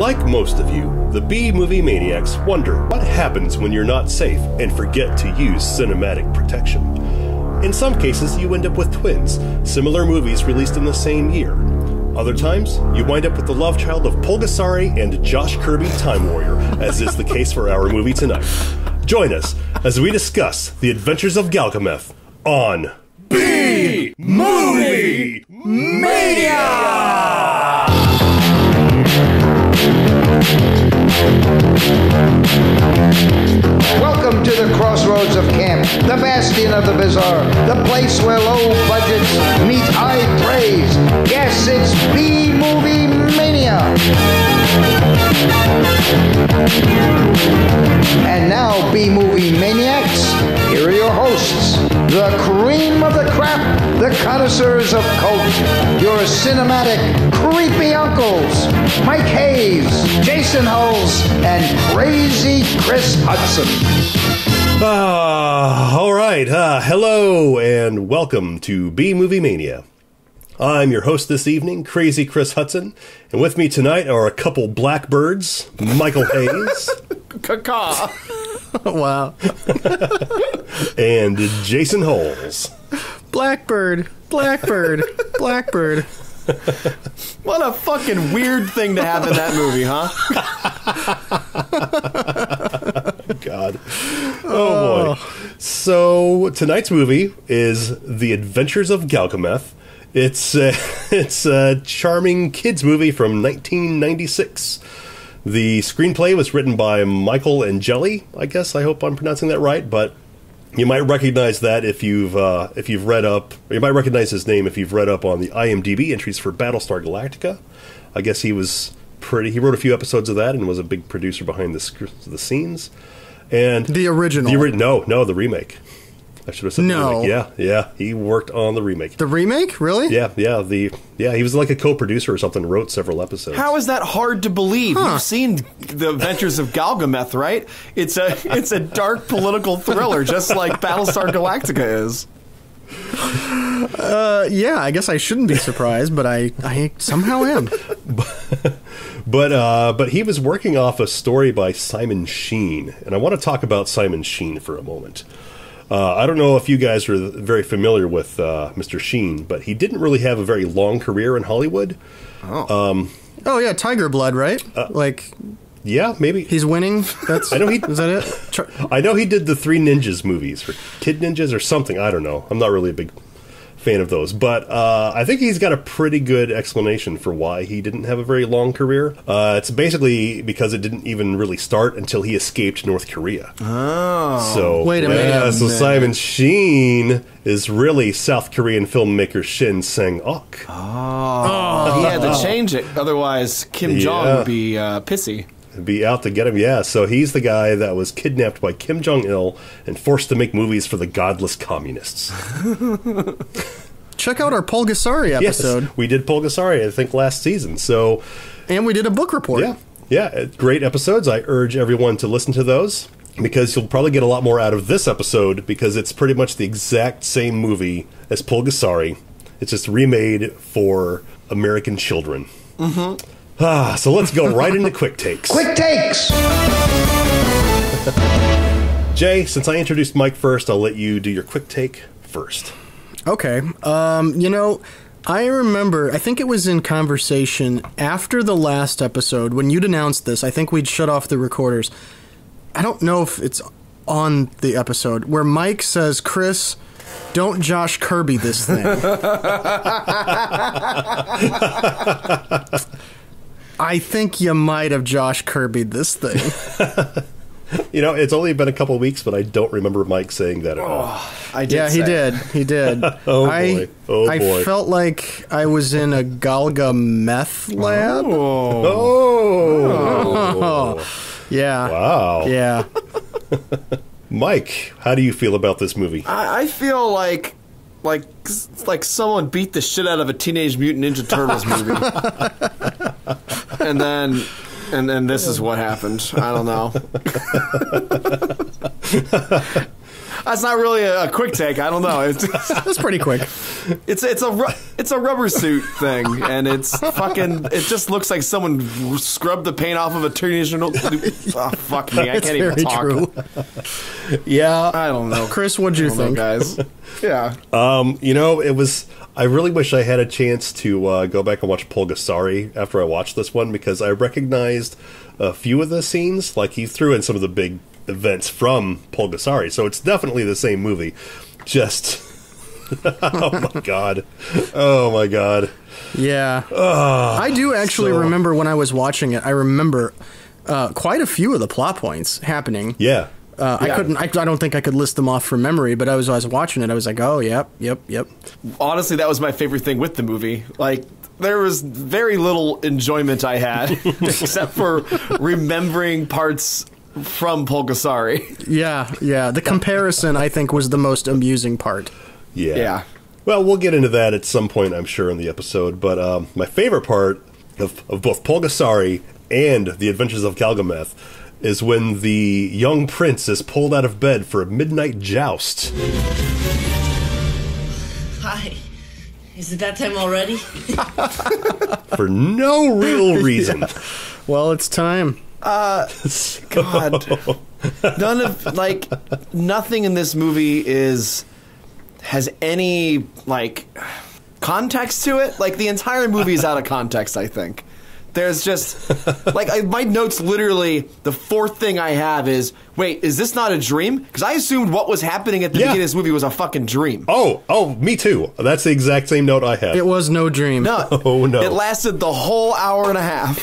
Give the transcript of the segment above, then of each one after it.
Like most of you, the B movie maniacs wonder what happens when you're not safe and forget to use cinematic protection. In some cases, you end up with twins, similar movies released in the same year. Other times, you wind up with the love child of Pulgasari and Josh Kirby Time Warrior, as is the case for our movie tonight. Join us as we discuss the adventures of Galgameth on B Movie Welcome the bastion of the bizarre, the place where low budgets meet high praise. Yes, it's B movie mania. And now, B movie maniacs, here are your hosts, the cream of the crap, the connoisseurs of cult, your cinematic creepy uncles, Mike Hayes, Jason Huls, and crazy Chris Hutson. Ah, all right. Uh, hello and welcome to B Movie Mania. I'm your host this evening, Crazy Chris Hutson, and with me tonight are a couple blackbirds, Michael Hayes Caca. wow. and Jason Holes. Blackbird, Blackbird, Blackbird. What a fucking weird thing to have in that movie, huh? God. Oh boy. So tonight's movie is The Adventures of Galgameth. It's uh, it's a charming kids movie from 1996. The screenplay was written by Michael Angeli. I guess I hope I'm pronouncing that right, but you might recognize that if you've uh, if you've read up. You might recognize his name if you've read up on the IMDb entries for Battlestar Galactica. I guess he was pretty. He wrote a few episodes of that and was a big producer behind the the scenes. And The original. the ori- no, no, the remake. I should have said No. the remake. Yeah, yeah. He worked on the remake. The remake? Really? yeah, yeah. The yeah, he was like a co-producer or something. Wrote several episodes. How is that hard to believe? Huh. You've seen The Adventures of Galgameth, right? It's a it's a dark political thriller, just like Battlestar Galactica is. Uh, yeah, I guess I shouldn't be surprised, but I, I somehow am. But uh, but he was working off a story by Simon Sheen, and I want to talk about Simon Sheen for a moment. Uh, I don't know if you guys are very familiar with uh, Mr. Sheen, but he didn't really have a very long career in Hollywood. Oh oh yeah, Tiger Blood, right? like Yeah, maybe he's winning. That's I know he- is that it? I know he did the Three Ninjas movies for Kid Ninjas or something. I don't know. I'm not really a big fan of those, but uh, I think he's got a pretty good explanation for why he didn't have a very long career. Uh, it's basically because it didn't even really start until he escaped North Korea. Oh, so Wait a yeah, minute. So Simon Sheen is really South Korean filmmaker Shin Sang Ok. He had to change it, otherwise Kim Jong Yeah. would be uh, pissy. Be out to get him. Yeah, so he's the guy that was kidnapped by Kim Jong Il and forced to make movies for the godless communists. Check out our Pulgasari episode, Yes, we did Pulgasari, I think, last season. So, and we did a book report. yeah, yeah, uh, great episodes. I urge everyone to listen to those because you'll probably get a lot more out of this episode because it's pretty much the exact same movie as Pulgasari. It's just remade for American children. Mm-hmm. Ah, so let's go right into quick takes. Quick takes. Jay, since I introduced Mike first, I'll let you do your quick take first. Okay. Um, you know, I remember, I think it was in conversation after the last episode when you'd announced this. I think we'd shut off the recorders. I don't know if it's on the episode where Mike says, Chris, don't Josh Kirby this thing. I think you might have Josh Kirby this thing. You know, it's only been a couple weeks, but I don't remember Mike saying that at all. Oh, I did Yeah, he say. did. He did. Oh, I, boy. Oh, I boy. felt like I was in a Galga meth lab. Oh, oh. Yeah. wow. Yeah. Mike, how do you feel about this movie? I, I feel like like like someone beat the shit out of a Teenage Mutant Ninja Turtles movie, and then and then this is what happened. I don't know. That's not really a, a quick take. I don't know. It's That's pretty quick. it's it's a it's a rubber suit thing, and it's fucking. It just looks like someone scrubbed the paint off of a traditional. Oh, fuck me! I It's can't even very talk. true. Yeah, I don't know, Chris, what'd you I don't know, think? guys. Yeah. Um, you know, it was. I really wish I had a chance to uh, go back and watch Pulgasari after I watched this one because I recognized a few of the scenes. Like he threw in some of the big events from Pulgasari. so it's definitely the same movie. Just. oh my god! Oh my god! Yeah. I do actually so- remember when I was watching it, I remember uh, quite a few of the plot points happening. Yeah, Uh, I couldn't. I, I don't think I could list them off from memory, but I was I was watching it. I was like, oh, yep, yep, yep. honestly, that was my favorite thing with the movie. Like, there was very little enjoyment I had, except for remembering parts from Pulgasari. Yeah, yeah. The comparison, I think, was the most amusing part. yeah, Yeah. Well, we'll get into that at some point, I'm sure, in the episode. But um, my favorite part of, of both Pulgasari and The Adventures of Galgameth is when the young prince is pulled out of bed for a midnight joust. Hi. Is it that time already? for no real reason. Well, it's time. Uh, God. None of like nothing in this movie is has any like context to it. Like the entire movie is out of context, I think. There's just like I, my notes literally the fourth thing I have is wait, is this not a dream? Because I assumed what was happening at the Yeah. beginning of this movie was a fucking dream. Oh, oh, me too. That's the exact same note I had. It was no dream. No, Oh, no. It lasted the whole hour and a half.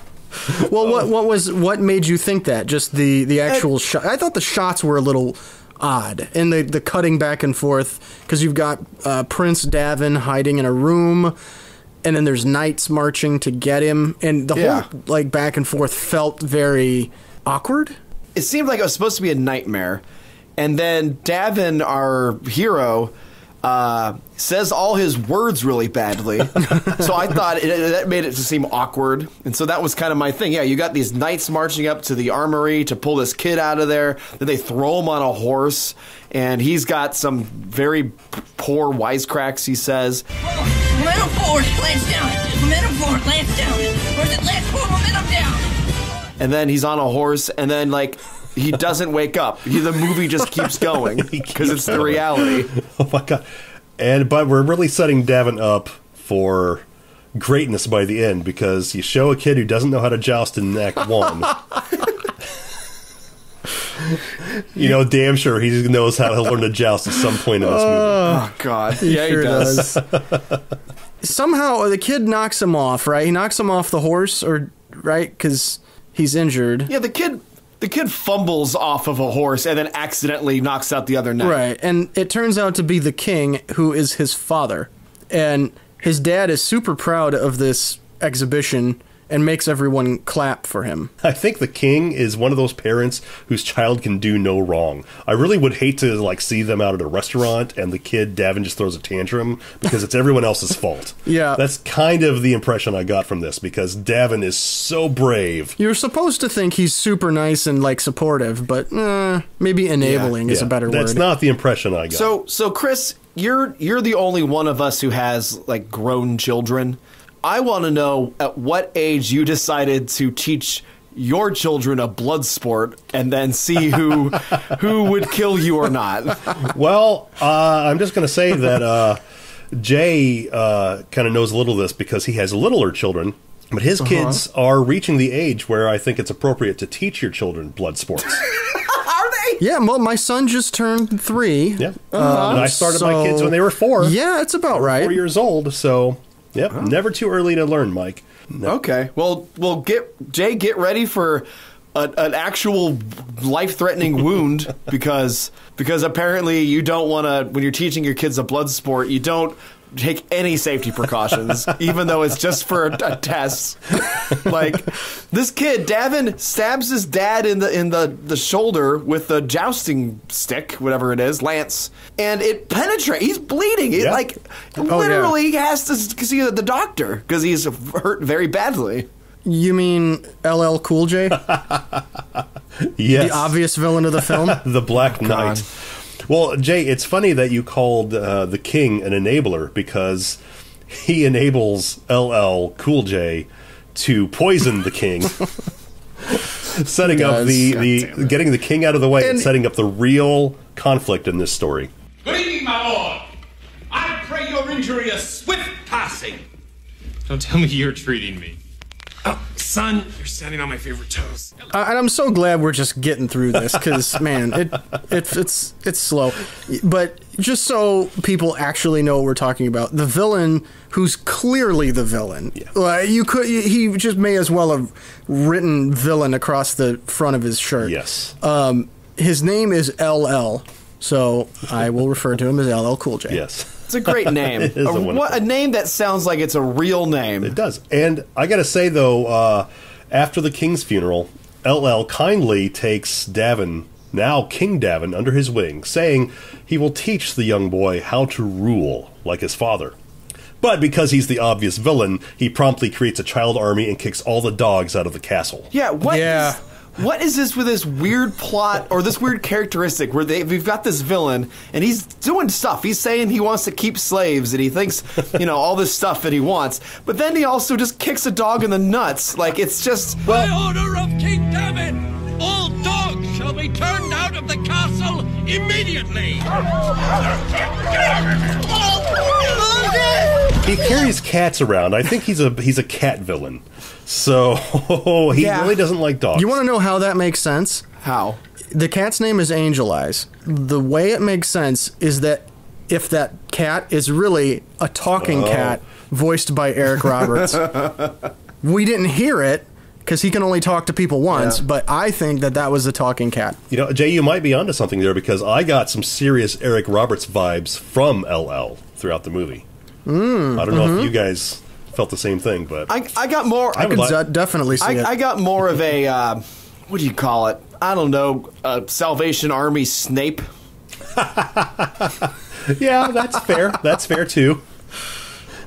Well, what what was what made you think that? Just the the actual shot. I thought the shots were a little odd, and the the cutting back and forth because you've got uh, Prince Davin hiding in a room, and then there's knights marching to get him, and the Yeah. whole like back and forth felt very awkward. it seemed like it was supposed to be a nightmare. And then Davin, our hero, uh, says all his words really badly. so I thought it, that made it to seem awkward. And so that was kind of my thing. Yeah, you got these knights marching up to the armory to pull this kid out of there. Then they throw him on a horse. And he's got some very poor wisecracks, he says. Momentum forward, lance down. Momentum forward, lance down. Where's it lance forward, momentum down? And then he's on a horse. And then, like, he doesn't wake up. He, the movie just keeps going because it's the reality. Oh my god! And but we're really setting Davin up for greatness by the end because you show a kid who doesn't know how to joust in Act One. you know, damn sure he knows how to learn to joust at some point in this movie. Uh, oh God! Yeah, Sure he does. does. Somehow uh, the kid knocks him off. Right, he knocks him off the horse, or right because he's injured. Yeah, the kid, the kid fumbles off of a horse and then accidentally knocks out the other knight. Right, and it turns out to be the king who is his father. And his dad is super proud of this exhibition and makes everyone clap for him. I think the king is one of those parents whose child can do no wrong. I really would hate to like see them out at a restaurant and the kid Davin just throws a tantrum because it's everyone else's fault. Yeah. that's kind of the impression I got from this because Davin is so brave. You're supposed to think he's super nice and like supportive, but uh, maybe enabling is Yeah, a better That's word. That's not the impression I got. So, so Chris, you're you're the only one of us who has like grown children. I want to know at what age you decided to teach your children a blood sport and then see who who would kill you or not. Well, uh, I'm just going to say that uh, Jay uh, kind of knows a little of this because he has littler children, but his Uh-huh. kids are reaching the age where I think it's appropriate to teach your children blood sports. Are they? yeah, well, my son just turned three. yeah, and I started my kids when they were four, Yeah, it's about right. four years old. So, yep, oh. never too early to learn, Mike. Okay. Well, well, get Jay, get ready for a, an actual life-threatening wound because because apparently you don't want to when you're teaching your kids a blood sport, you don't take any safety precautions, even though it's just for a, a test. like this kid, Davin stabs his dad in the in the the shoulder with the jousting stick, whatever it is, lance, and it penetrates. He's bleeding. It Yeah. like Oh, yeah. literally has to see the doctor because he's hurt very badly. You mean LL Cool J, Yes, the obvious villain of the film? the Black oh, Knight. Well, Jay, it's funny that you called uh, the king an enabler because he enables LL Cool J to poison the king, setting up the, the getting the king out of the way and, And- setting up the real conflict in this story. Good evening, my lord. I pray your injury a swift passing. Don't tell me you're treating me. Son, you're standing on my favorite toes. Uh, and I'm so glad we're just getting through this because man, it, it it's it's slow. But just so people actually know what we're talking about, the villain who's clearly the villain. Yeah. Like, you could he just may as well have written villain across the front of his shirt. Yes, Um, his name is LL, so I will refer to him as LL Cool J. yes. It's a great name. It is a a, what, a name that sounds like it's a real name. It does. And I got to say, though, uh, after the king's funeral, LL kindly takes Davin, now King Davin, under his wing, saying he will teach the young boy how to rule like his father. But because he's the obvious villain, he promptly creates a child army and kicks all the dogs out of the castle. Yeah, what? Yeah. is- what is this with this weird plot or this weird characteristic where they we've got this villain and he's doing stuff. He's saying he wants to keep slaves and he thinks, you know, all this stuff that he wants. But then he also just kicks a dog in the nuts. Like it's just By order of King Davin, all dogs shall be turned out of the castle immediately. He carries cats around. I think he's a he's a cat villain. So he Yeah. really doesn't like dogs. You want to know how that makes sense? how? The cat's name is Angel Eyes. The way it makes sense is that if that cat is really a talking Oh. cat voiced by Eric Roberts, we didn't hear it because he can only talk to people once. Yeah. But I think that that was a talking cat. You know, Jay, you might be onto something there because I got some serious Eric Roberts vibes from LL throughout the movie. Mm, I don't know if you guys felt the same thing, but I, I got more. I I would could like- de- definitely see I, it. I got more of a uh, what do you call it? I don't know. Uh, Salvation Army Snape. yeah, that's fair. That's fair too.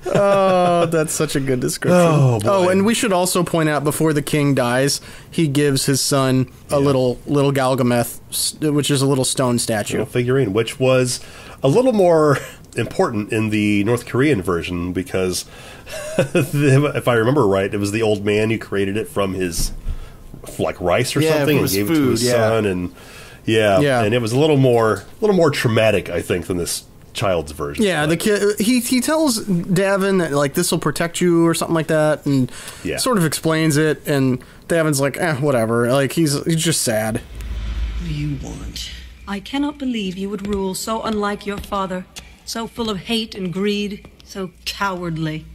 oh, that's such a good description. Oh, boy. and we should also point out before the king dies, he gives his son a little little Galgameth, which is a little stone statue. Little figurine, which was a little more important in the North Korean version because, if I remember right, it was the old man who created it from his like rice or Yeah, something and his gave it to his yeah. son, and yeah, Yeah. and it was a little more, a little more traumatic, I think, than this child's version. Yeah, the kid he he tells Davin that like this will protect you or something like that, and Yeah. sort of explains it. And Davin's like, eh, whatever. Like he's he's just sad. What do you want? I cannot believe you would rule so unlike your father, so full of hate and greed, so cowardly.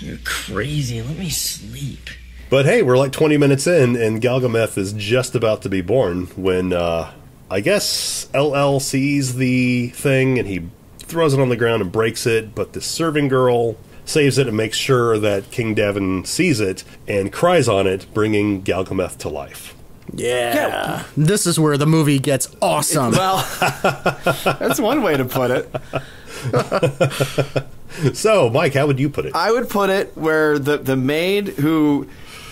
You're crazy. Let me sleep. But hey, we're like 20 minutes in, and Galgameth is just about to be born when uh, I guess LL sees the thing and he throws it on the ground and breaks it. But the serving girl saves it and makes sure that King Davin sees it and cries on it, bringing Galgameth to life. Yeah. This is where the movie gets awesome. Well, that's one way to put it. So, Mike, how would you put it? I would put it where the the maid who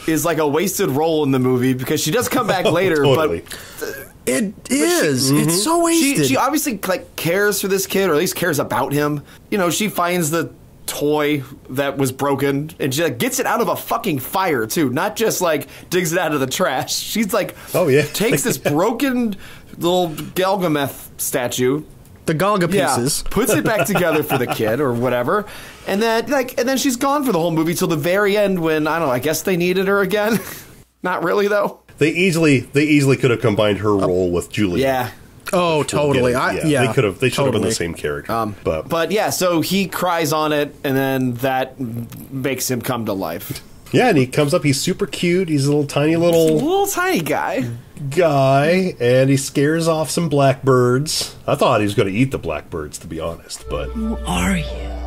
is like a wasted role in the movie because she does come back oh, later, totally. but it is. It's mm-hmm. so she wasted. she obviously like cares for this kid or at least cares about him. You know, she finds the toy that was broken and she like gets it out of a fucking fire too, not just like digs it out of the trash. She's like, Oh, yeah. takes this broken little Galgameth statue. The Galga Yeah, pieces. puts it back together for the kid or whatever, and then like, and then she's gone for the whole movie till the very end when I don't know. I guess they needed her again. Not really though. they easily they easily could have combined her role with Julie. Yeah. Oh, totally. I, yeah, they could have. They should have been the same character. Um, but But yeah, so he cries on it, and then that makes him come to life. yeah, and he comes up. He's super cute. He's a little tiny little Little tiny guy. Guy, and he scares off some blackbirds. I thought he was going to eat the blackbirds, to be honest, but Who are you?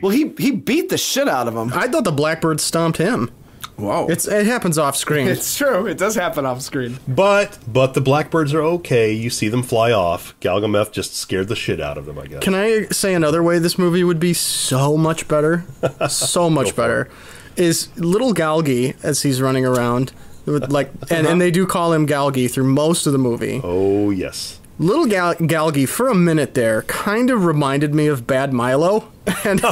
Well, he he beat the shit out of him. I thought the Blackbird stomped him. Whoa. It's it happens off screen. It's true. It does happen off screen. But but the blackbirds are okay. You see them fly off. Galgameth just scared the shit out of them. I guess. Can I say another way this movie would be so much better? so much better. Is little Galgi as he's running around like and, and they do call him Galgi through most of the movie. Oh yes. Little Gal- Galgi for a minute there kind of reminded me of Bad Milo. And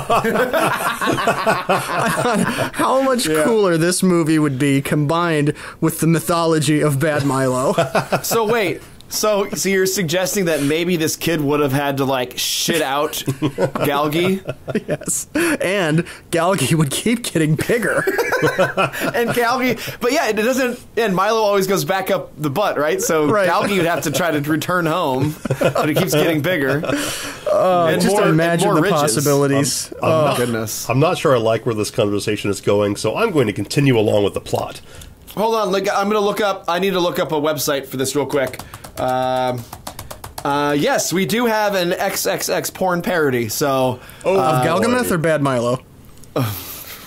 how much cooler this movie would be combined with the mythology of Bad Milo. So wait. So so you're suggesting that maybe this kid would have had to like shit out Galgi yes. And Galgi would keep getting bigger. and Galgi, but yeah, it doesn't. And Milo always goes back up the butt, right? So Right. Galgi would have to try to return home, but it keeps getting bigger. Oh, and Just and imagine the ridges. possibilities. Oh, Oh. my goodness! I'm not sure I like where this conversation is going, so I'm going to continue along with the plot. Hold on, look, I'm gonna look up. I need to look up a website for this real quick. Um, uh, yes, we do have an XXX porn parody. So Oh, of Galgameth or Bad Milo?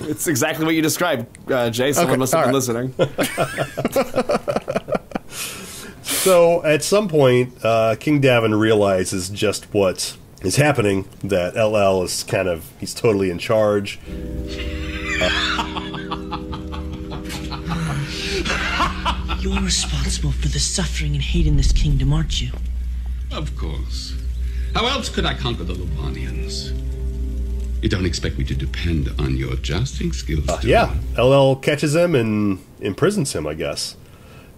it's exactly what you described, uh, Jay. Someone Okay, must have been all listening. So at some point, uh, King Davin realizes just what is happening. That LL is kind of he's totally in charge. You're responsible for the suffering and hate in this kingdom, aren't you? Of course. How else could I conquer the Lupanians? You don't expect me to depend on your jousting skills, uh, do Yeah, LL catches him and imprisons him, I guess.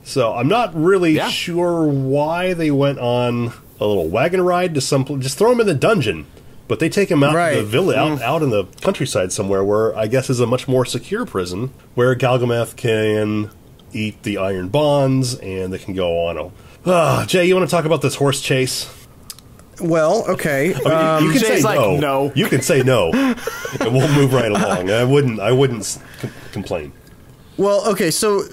So I'm not really Yeah. sure why they went on a little wagon ride to some. Just throw him in the dungeon, but they take him out Right. the village, out, mm. out in the countryside somewhere, where I guess is a much more secure prison, where Galgameth can eat the iron bonds and they can go on a. Ah, Jay, you want to talk about this horse chase? Well, okay. I mean, Um, you can Jay's say like, no. no. You can say no, and we'll move right along. I wouldn't. I wouldn't s- complain. Well, okay, so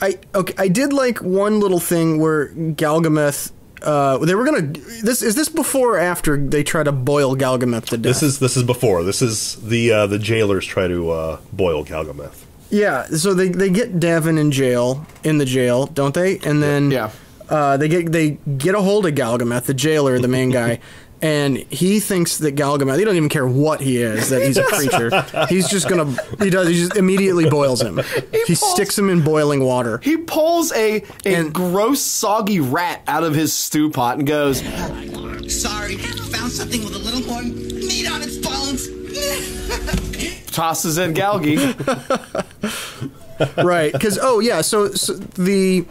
I okay, I did like one little thing where Galgameth. Uh, they were gonna. This is this before or after they try to boil Galgameth to death. This is this is before. This is the uh, the jailers try to uh, boil Galgameth. Yeah. So they they get Davin in jail in the jail, don't they? And then Yeah. uh, they get they get a hold of Galgameth, the jailer, the main guy. And he thinks that Galgameth, he don't even care what he is, that he's a creature. he's just gonna, he does, he just immediately boils him. He, pulls- sticks him in boiling water. He pulls a a And- gross, soggy rat out of his stew pot and goes, Sorry, found something with a little more meat on its bones. Tosses in Galgi. right because oh yeah so, so the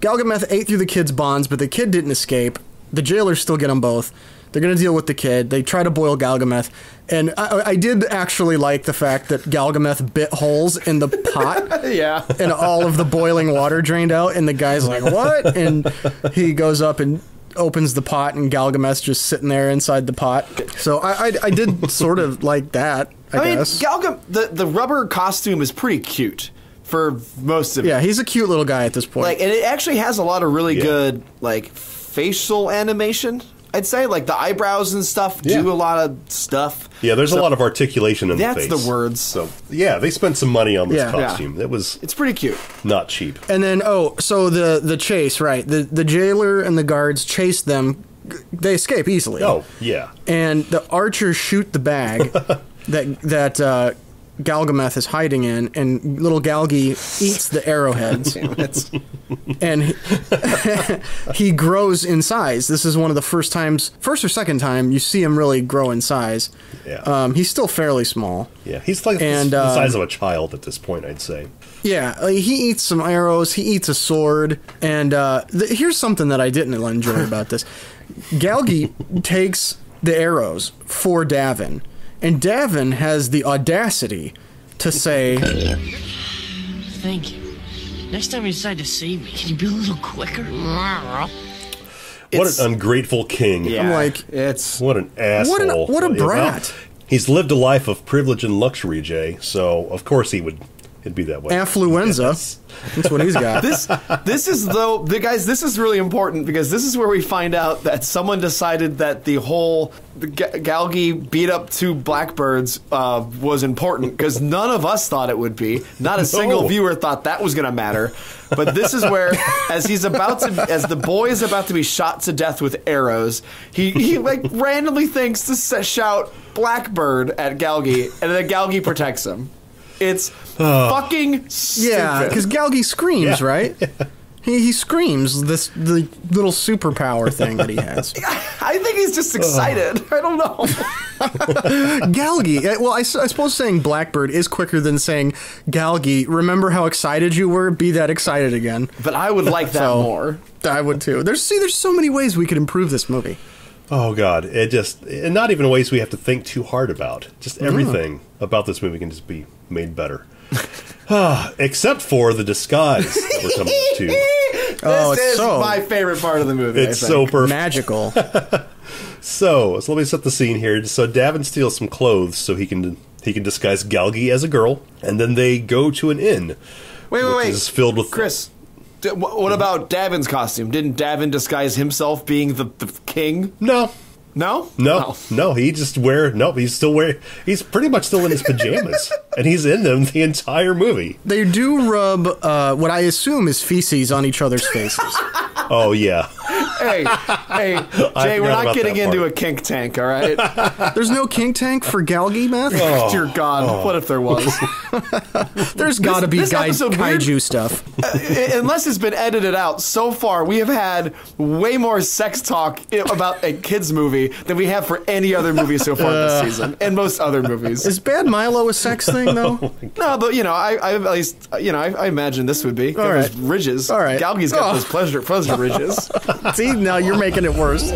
galgameth ate through the kid's bonds but the kid didn't escape. The jailers still get them both. They're going to deal with the kid. They try to boil galgameth. And I, I did actually like the fact that galgameth bit holes in the pot yeah. and all of the boiling water drained out and the guy's like what? And he goes up and opens the pot and galgameth's just sitting there inside the pot so i, I, I did sort of like that i, I mean, guess Galga, the the rubber costume is pretty cute for most of it. yeah he's a cute little guy at this point Like, and it actually has a lot of really Yeah. good like facial animation. I'd say like the eyebrows and stuff Yeah. do a lot of stuff. Yeah, there's a lot of articulation in That's the face. the words. So yeah, they spent some money on this Yeah. Yeah. costume. It was It's pretty cute. not cheap. And then oh, so the the chase, right? The the jailer and the guards chase them. They escape easily. Oh yeah, And the archers shoot the bag that that uh, Galgameth is hiding in, and little Galgi eats the arrowheads. and he, he grows in size. This is one of the first times, first or second time, you see him really grow in size. Yeah. Um, he's still fairly small. yeah. He's like And, the, um, size of a child at this point. I'd say. Yeah, like, he eats some arrows. He eats a sword, and uh, here's something that I didn't enjoy about this: Galgi takes the arrows for Davin, and Davin has the audacity to say, Thank you. Next time you decide to save me, can you be a little quicker? What It's- an ungrateful king. Yeah, I'm like, it's What an asshole. What an- what a Yeah, well, brat. he's lived a life of privilege and luxury, Jay. So of course he would it'd be that way. Affluenza. That's what he's got. this this is though the guys this is really important because this is where we find out that someone decided that the whole the Ga- Galgi beat up two blackbirds uh, was important because none of us thought it would be not a single No. viewer thought that was going to matter but this is where as he's about to as the boy is about to be shot to death with arrows he he like randomly thinks to shout blackbird at Galgi and then Galgi protects him it's fucking stupid. yeah, because Galgi screams, Yeah. right? He, he screams this the little superpower thing that he has. I think he's just excited. I don't know. Galgi. eh, Well, I, suppose saying Blackbird is quicker than saying Galgi. Remember how excited you were? Be that excited again. But I would like that So- more. I would too. There's see, there's so many ways we could improve this movie. Oh God! It just and not even ways we have to think too hard about. Just everything about this movie can just be made better. Ah, Except for the disguise that we're coming up to. Oh, this it's is so- my favorite part of the movie. It's so perfect. Magical. So, so let me set the scene here. So Davin steals some clothes so he can he can disguise Galgi as a girl, and then they go to an inn. Wait, wait, which wait. is filled with Chris, d- what about Davin's costume? Didn't Davin disguise himself being the, the king? No, No? no, no. He just wear no. He's still wear. He's pretty much still in his pajamas, and he's in them the entire movie. they do rub uh, what I assume is feces on each other's faces. Oh yeah, hey, hey, Jay, we're not getting into a kink tank, all right? There's no kink tank for Galgi, Matt. Oh. Dear God, what if there was? There's got to be this gai- episode weird- stuff. Uh, Unless it's been edited out, so far we have had way more sex talk about a kids movie than we have for any other movie so far this season, and most other movies. Is Bad Milo a sex thing though? No, but you know, I, I at least you know, I, I imagine this would be got All ridges. All right. Galgi's got Oh. those pleasure pleasure ridges. See, now you're making it worse.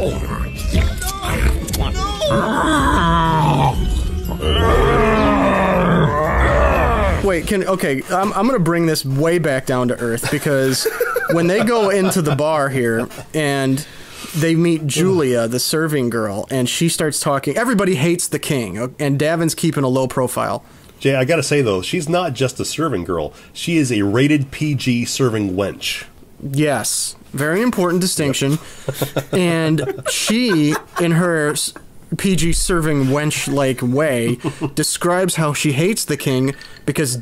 Wait, can okay? I'm, I'm gonna bring this way back down to earth because when they go into the bar here and they meet Julia, the serving girl, and she starts talking. Everybody hates the king, and Davin's keeping a low profile. Jay. I gotta say though, she's not just a serving girl. She is a rated PG serving wench. Yes, very important distinction. and she, in her PG serving wench like way, describes how she hates the king because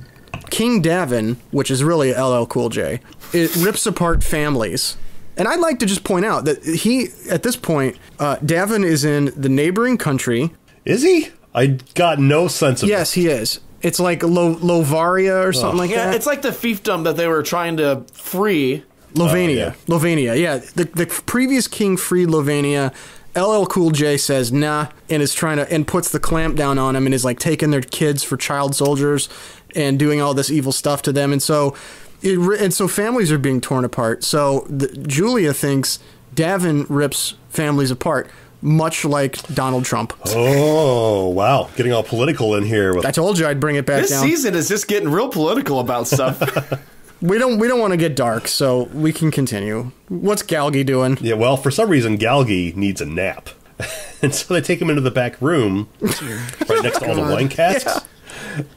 King Davin, which is really LL Cool J, it rips apart families. And I'd like to just point out that he, at this point, uh, Davin is in the neighboring country. Is he? I got no sense of Yes, he is. It's like Lo- Lovaria or something like yeah, that. it's like the fiefdom that they were trying to free. Oh, Lovania. Lovania, yeah. The, the previous king freed Lovania. LL Cool J says nah and is trying to and puts the clamp down on him and is like taking their kids for child soldiers and doing all this evil stuff to them and so it, and so families are being torn apart. So the, Julia thinks Davin rips families apart, much like Donald Trump. Oh wow, getting all political in here. With I told you I'd bring it back This down. season is just getting real political about stuff. we don't we don't want to get dark, so we can continue. What's Galgi doing? yeah, well, for some reason, Galgi needs a nap, and so they take him into the back room, right next to all the wine casks.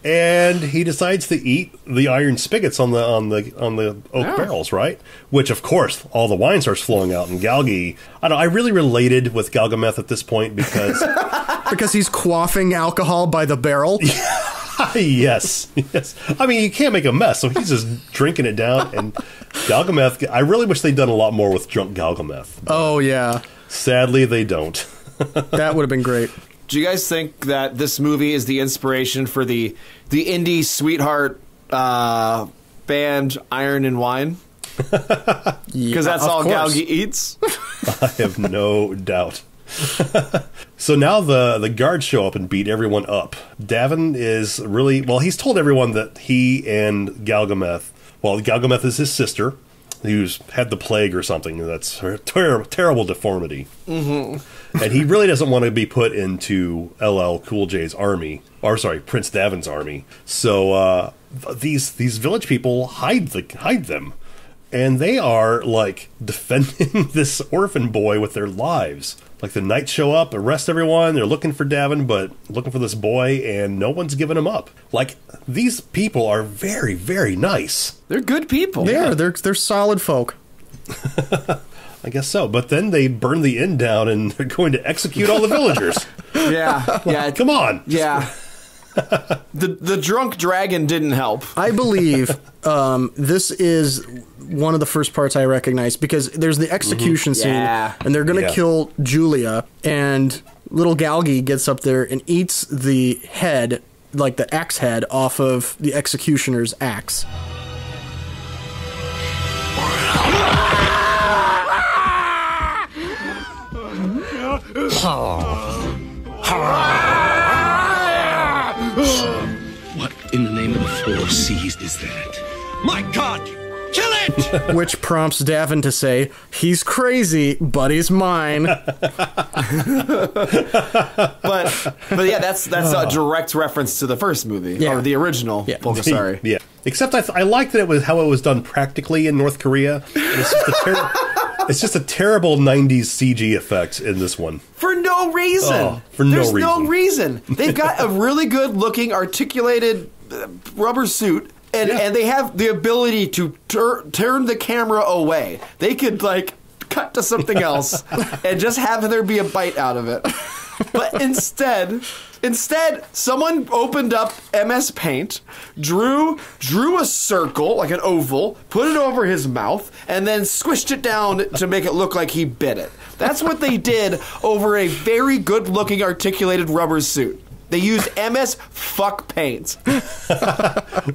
And he decides to eat the iron spigots on the on the on the oak oh. barrels, right? Which, of course, all the wine starts flowing out. And Galgi, I don't. I really related with Galgameth at this point because Because he's quaffing alcohol by the barrel. yes, yes. I mean, you can't make a mess, so he's just drinking it down. And Galgameth, I really wish they'd done a lot more with drunk Galgameth. Oh yeah, Sadly, they don't. that would have been great. Do you guys think that this movie is the inspiration for the the indie sweetheart uh, band Iron and Wine? Because that's all course. Galgi eats. I have no doubt. so now the the guards show up and beat everyone up. Davin is really well. He's told everyone that he and Galgameth. Well, Galgameth is his sister, who's had the plague or something. That's her ter- terrible deformity. Mm-hmm. and he really doesn't want to be put into LL Cool J's army, or sorry, Prince Davin's army. So uh, th- these these village people hide the hide them and they are like defending this orphan boy with their lives. Like the knights show up, arrest everyone. They're looking for Davin, but looking for this boy, and no one's giving him up. Like these people are very, very nice. They're good people. They are. They're they're solid folk. I guess so. But then they burn the inn down, and they're going to execute all the villagers. Yeah, yeah. Come on. Yeah. The the drunk dragon didn't help. I believe um, this is one of the first parts I recognize because there's the execution scene, Yeah. and they're gonna Yeah. kill Julia, and little Galgi gets up there and eats the head, like the axe head, off of the executioner's axe. in the name of the four seas is that? My God! Kill it! which prompts Davin to say, "He's crazy, but he's mine." But but yeah, that's that's a direct reference to the first movie Yeah. or the original. Yeah. Bulgasari. Yeah. Except I, th- I like that it was how it was done practically in North Korea. It's just a, ter- it's just a terrible '90s CG effect in this one. For no reason. Oh, for no reason. There's no reason. reason. They've got a really good looking articulated rubber suit. And, and they have the ability to tur- turn the camera away. They could like cut to something else and just have there be a bite out of it. But instead, instead, someone opened up MS Paint, drew drew a circle like an oval, put it over his mouth, and then squished it down to make it look like he bit it. That's what they did over a very good-looking articulated rubber suit. They used MS fuck paint.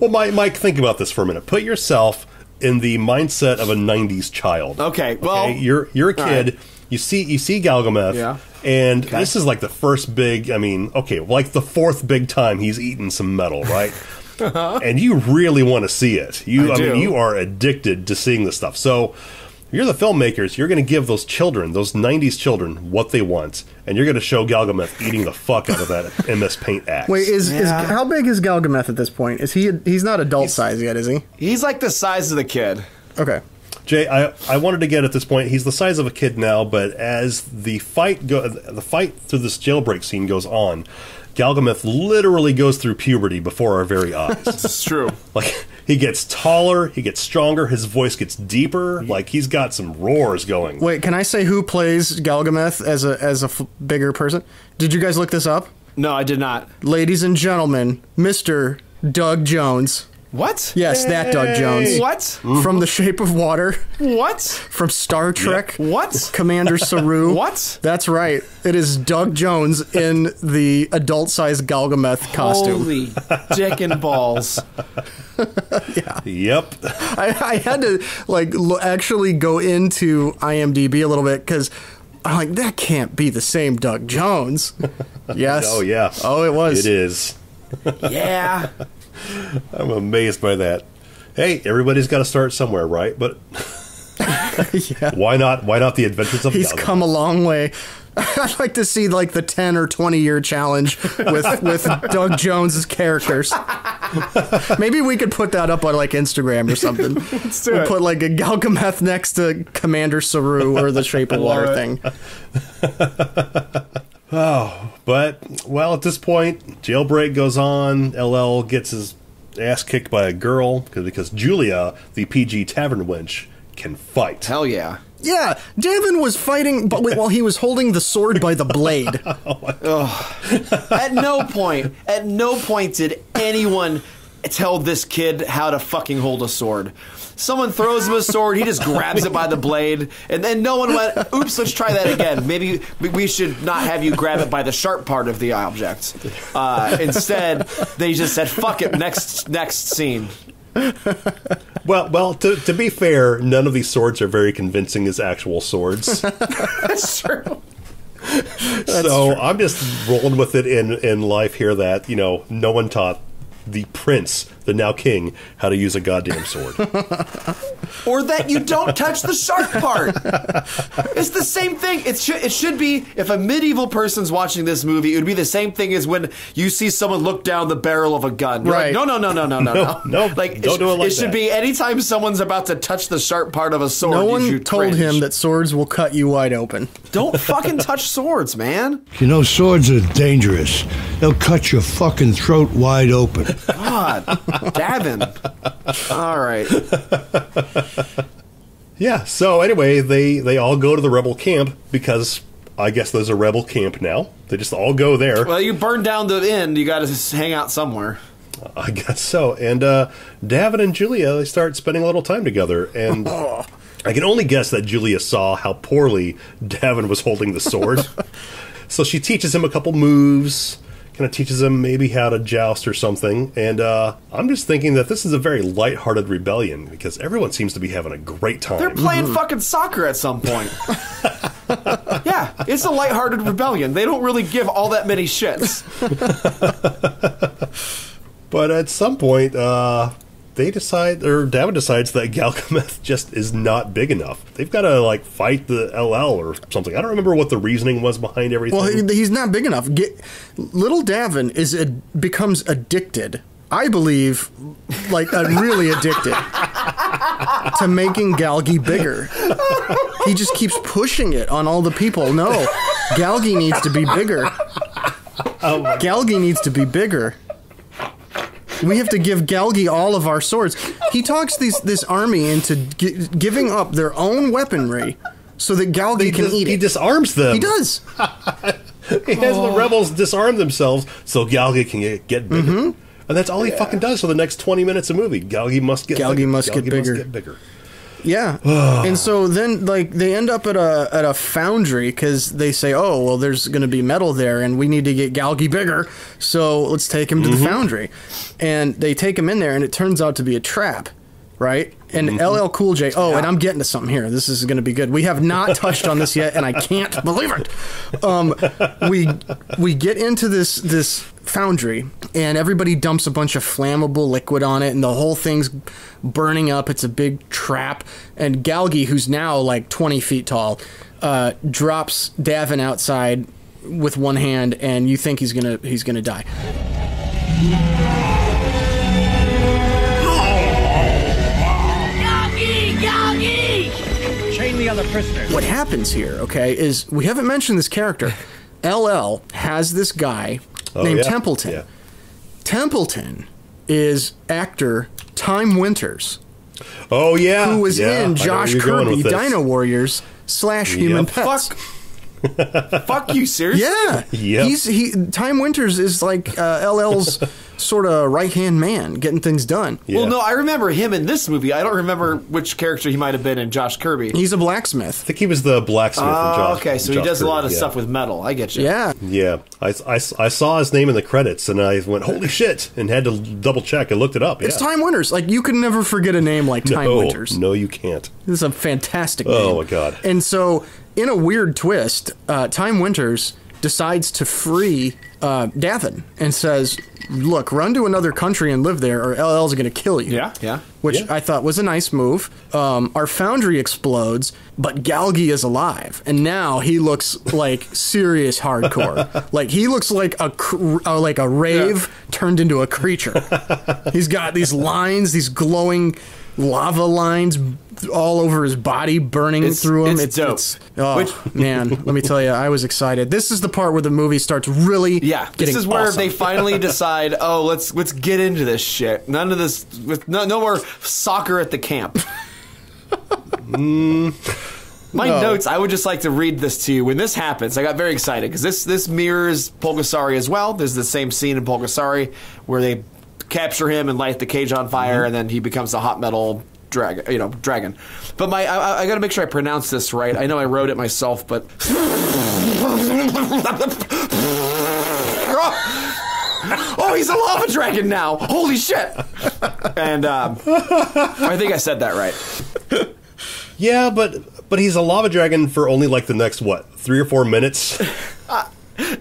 Well, Mike, Mike, think about this for a minute. Put yourself in the mindset of a '90s child. Okay, well, you're you're a kid. right. You see you see Galgameth, Yeah. and this is like the first big. I mean, okay, like the fourth big time he's eaten some metal, right? Uh-huh. and you really want to see it. You, I I, mean, you are addicted to seeing this stuff. So. You're the filmmakers. You're going to give those children, those '90s children, what they want, and you're going to show Galgameth eating the fuck out of that MS Paint axe. Wait, is, is how big is Galgameth at this point? Is he? He's not adult size yet, is he? He's like the size of the kid. Okay. Jay, I, I wanted to get at this point. He's the size of a kid now, but as the fight go, the fight through this jailbreak scene goes on, Galgameth literally goes through puberty before our very eyes. It's true. like he gets taller, he gets stronger, his voice gets deeper. Like he's got some roars going. Wait, can I say who plays Galgameth as a as a f- bigger person? Did you guys look this up? No, I did not. Ladies and gentlemen, Mr. Doug Jones. What? Yes, that Doug Jones. What? From The Shape of Water, What? from Star Trek. What? Commander Saru. What? That's right. It is Doug Jones in the adult sized Galgameth costume. Holy dick and balls. Yep. I, I had to like lo- actually go into IMDb a little bit because I'm like, that can't be the same Doug Jones. Yes. Oh yeah. Oh, it was. It is. Yeah. I'm amazed by that. Hey, everybody's got to start somewhere, right? But yeah. why not? Why not the Adventures of He's Galgameth? come a long way. I'd like to see like the 10 or 20 year challenge with with Doug Jones's characters. Maybe we could put that up on like Instagram or something. Let's do we'll it. put like a Galgameth next to Commander Saru or the Shape of Water it. Thing. But well, at this point, jailbreak goes on. LL gets his ass kicked by a girl because because Julia, the PG tavern wench, can fight. Hell yeah. Yeah, Davin was fighting, but while he was holding the sword by the blade. Oh at no point, at no point did anyone tell this kid how to fucking hold a sword. Someone throws him a sword, he just grabs it by the blade, and then no one went, oops, let's try that again. Maybe we- should not have you grab it by the sharp part of the object. Uh, instead, they just said, fuck it, next next scene. Well, well, to, to be fair, none of these swords are very convincing as actual swords. That's true. so I'm just rolling with it in in life here that you know no one taught the prince, the now king, how to use a goddamn sword. or that you don't touch the sharp part. it's the same thing. It should it should be if a medieval person's watching this movie, it would be the same thing as when you see someone look down the barrel of a gun. You're Right. Like, no, no, no, no, no, no, No, no. no, Like don't it, do it like it should that. be anytime someone's about to touch the sharp part of a sword. No one should told cringe. him that swords will cut you wide open. Don't fucking touch swords, man. You know, swords are dangerous. They'll cut your fucking throat wide open. God, Davin. All right. yeah. So anyway, they they all go to the rebel camp because I guess there's a rebel camp now. They just all go there. Well, you burn down the inn. You got to hang out somewhere. I guess so. And uh, Davin and Julia they start spending a little time together, and I can only guess that Julia saw how poorly Davin was holding the sword. so she teaches him a couple moves, kind of teaches him maybe how to joust or something. And uh, I'm just thinking that this is a very lighthearted rebellion because everyone seems to be having a great time. They're playing fucking soccer at some point. yeah, it's a lighthearted rebellion. They don't really give all that many shits. But at some point, uh, they decide, or Davin decides that Galgameth just is not big enough. They've got to like fight the LL or something. I don't remember what the reasoning was behind everything. Well, he's not big enough. Get, little Davin is a, becomes addicted. I believe, like uh, really addicted to making Galgi bigger. He just keeps pushing it on all the people. No, Galgi needs to be bigger. Oh Galgi needs to be bigger. We have to give Galgi all of our swords. He talks these this army into gi- giving up their own weaponry so that Galgi can dis- eat he it. disarms them. He does. He has the rebels disarm themselves so Galgi can get, get bigger. Mm-hmm. And that's all he fucking does for the next 20 minutes of movie. Galgi must get Galgi bigger. must get bigger. get bigger. Yeah, and so then like they end up at a at a foundry because they say, oh well, there's going to be metal there, and we need to get Galgi bigger, so let's take him to the mm-hmm. foundry, and they take him in there, and it turns out to be a trap, right? And LL Cool J. Oh, and I'm getting to something here. This is going to be good. We have not touched on this yet, and I can't believe it. Um, we we get into this this foundry, and everybody dumps a bunch of flammable liquid on it, and the whole thing's burning up. It's a big trap. And Galgi, who's now like 20 feet tall, uh, drops Davin outside with one hand, and you think he's gonna he's gonna die. The prisoners. What happens here, okay, is we haven't mentioned this character. LL has this guy Oh, named yeah. Templeton. Yeah. Templeton is actor Time Winters, Oh, yeah. who was Yeah, in Josh Kirby. Dino Warriors slash Human Yep. Pets. Fuck. Fuck you, seriously? Yeah, Yep. he's he. Time Winters is like uh, LL's sort of right hand man, getting things done. Yeah. Well, no, I remember him in this movie. I don't remember which character he might have been in Josh Kirby. He's a blacksmith. I think he was the blacksmith. in Oh, Josh, okay, so he Josh does a lot of yeah. stuff with metal. I get you. Yeah, Yeah, I, I, I saw his name in the credits and I went, holy shit, and had to double check. I looked it up. Yeah. it's Time Winters. Like you can never forget a name like Time no, Winters. No, you can't. This is a fantastic Oh, name. my God. And so, in a weird twist, uh, Time Winters decides to free uh, Davin and says, "Look, run to another country and live there, or LL's going to kill you." Yeah, yeah. Which Yeah. I thought was a nice move. Um, our foundry explodes, but Galgi is alive, and now he looks like serious hardcore. like he looks like a cr- uh, like a rave turned into a creature. He's got these lines, these glowing lava lines all over his body, burning It's- through him. it's dope. oh Which- man, let me tell you, I was excited. This is the part where the movie starts really. Yeah, this is where awesome. they finally decide. Oh, let's let's get into this shit. None of this, with no, no more soccer at the camp. Mm. My No. notes. I would just like to read this to you. When this happens, I got very excited because this this mirrors Pulgasari as well. There's the same scene in Pulgasari where they capture him and light the cage on fire, and then he becomes a hot metal dragon. You know, dragon. But my, I, I- I got to make sure I pronounce this right. I know I wrote it myself, but. Oh, he's a lava dragon now! Holy shit! And um, I think I said that right. Yeah, but but he's a lava dragon for only like the next what three or four minutes.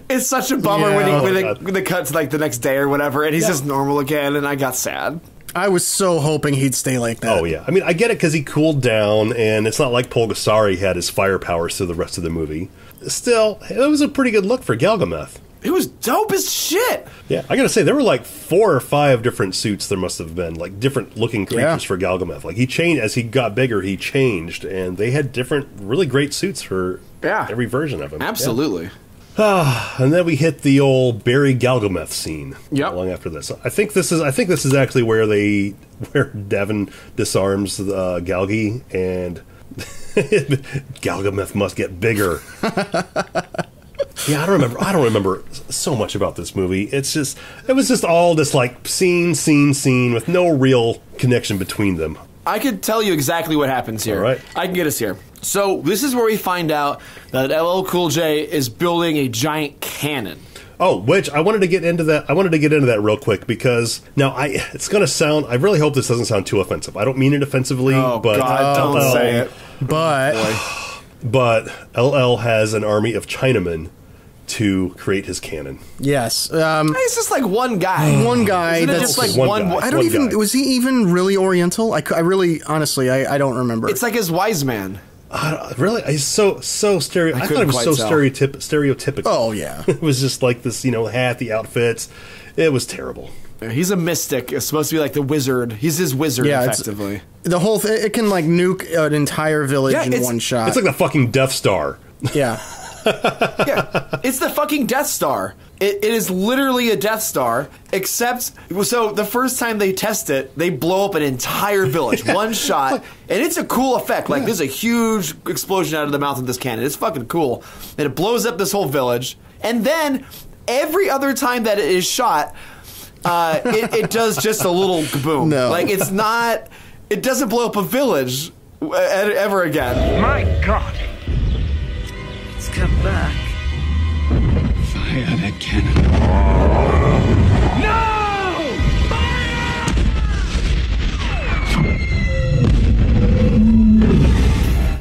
It's such a bummer when, he, Yeah. when, Oh, they, when they cut to like the next day or whatever, and he's Yeah. just normal again, and I got sad. I was so hoping he'd stay like that. Oh yeah, I mean I get it because he cooled down, and it's not like Pulgasari had his fire powers through the rest of the movie. Still, it was a pretty good look for Galgameth. It was dope as shit. Yeah, I gotta say there were like four or five different suits. There must have been like different looking creatures Yeah. for Galgameth. Like he changed as he got bigger, he changed, and they had different, really great suits for Yeah. every version of him. Absolutely. Yeah. And then we hit the old bury Galgameth scene. Yeah. Long after this, I think this is I think this is actually where they where Davin disarms uh, Galgi and Galgameth must get bigger. Yeah, I don't remember. I don't remember so much about this movie. It's just, it was just all this like scene, scene, scene with no real connection between them. I could tell you exactly what happens here. All right. I can get us here. So this is where we find out that LL Cool J is building a giant cannon. Oh, which I wanted to get into that. I wanted to get into that real quick because now I, it's going to sound. I really hope this doesn't sound too offensive. I don't mean it offensively, Oh but God, don't LL say it. But But LL has an army of Chinamen to create his cannon. yes, um, It's just like one guy. one guy Isn't it that's just like One one? guy. I don't One even guy. was he even really Oriental? I, I really honestly I, I don't remember. It's like his wise man. Uh, really, he's so so stereo. I, thought it was so tell. stereotyp- stereotypical. oh yeah. it was just like this, you know, hat, the outfits. It was terrible. He's a mystic. It's supposed to be like the wizard. He's his wizard, Yeah, effectively. The whole thing it can like nuke an entire village Yeah, in one shot. It's like the fucking Death Star. yeah. yeah, it's the fucking Death Star. It, it is literally a Death Star, except so the first time they test it, they blow up an entire village, one shot, and it's a cool effect. Like there's a huge explosion out of the mouth of this cannon. It's fucking cool, and it blows up this whole village. And then every other time that it is shot, uh, it, it does just a little boom. No. like it's not. It doesn't blow up a village ever again. My God. It's come back. Fire that cannon.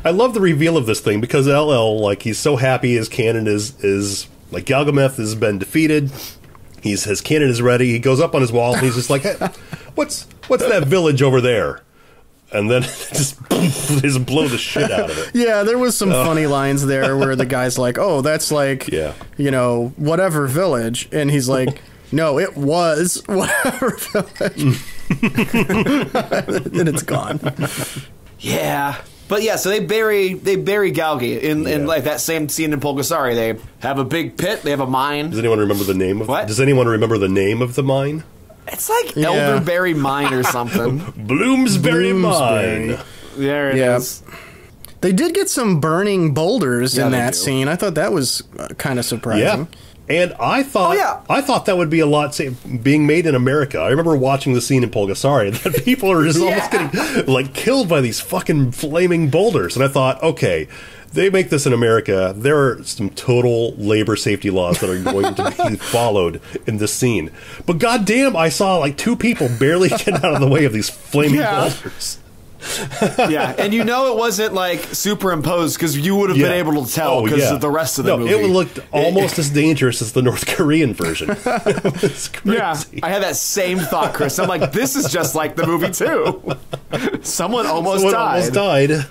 I love the reveal of this thing because LL, like, he's so happy his cannon is is like Galgameth has been defeated. He's his cannon is ready. He goes up on his wall and he's just like, hey, "What's what's that village over there?" And then just just blow the shit out of it. Yeah, there was some uh, funny lines there where the guy's like, "Oh, that's like, Yeah. you know, whatever village," and he's like, "No, it was whatever village," and it's gone. Yeah. But yeah, so they bury they bury Galgi in, in Yeah. like that same scene in Pulgasari. They have a big pit. They have a mine. Does anyone remember the name of What? Does anyone remember the name of the mine? It's like Yeah. Elderberry Mine or something. Bloomsbury, Bloomsbury. Mine. there it is. Yeah. They did get some burning boulders Yeah, in that do. scene. I thought that was uh, kind of Yeah. surprising. And I thought, Oh, yeah. I thought that would be a lot say, being made in America. I remember watching the scene in Pulgasari that people are just almost getting like killed by these fucking flaming boulders, and I thought, okay, they make this in America. There are some total labor safety laws that are going to be followed in this scene. But goddamn, I saw like two people barely get out of the way of these flaming Yeah. boulders. yeah, and you know it wasn't like superimposed because you would have Yeah. been able to tell Oh, because yeah. of the rest of the no, movie. it looked almost as dangerous as the North Korean version. it's crazy. Yeah, I had that same thought, Chris. I'm like, this is just like the movie too. Someone almost Someone died. almost died.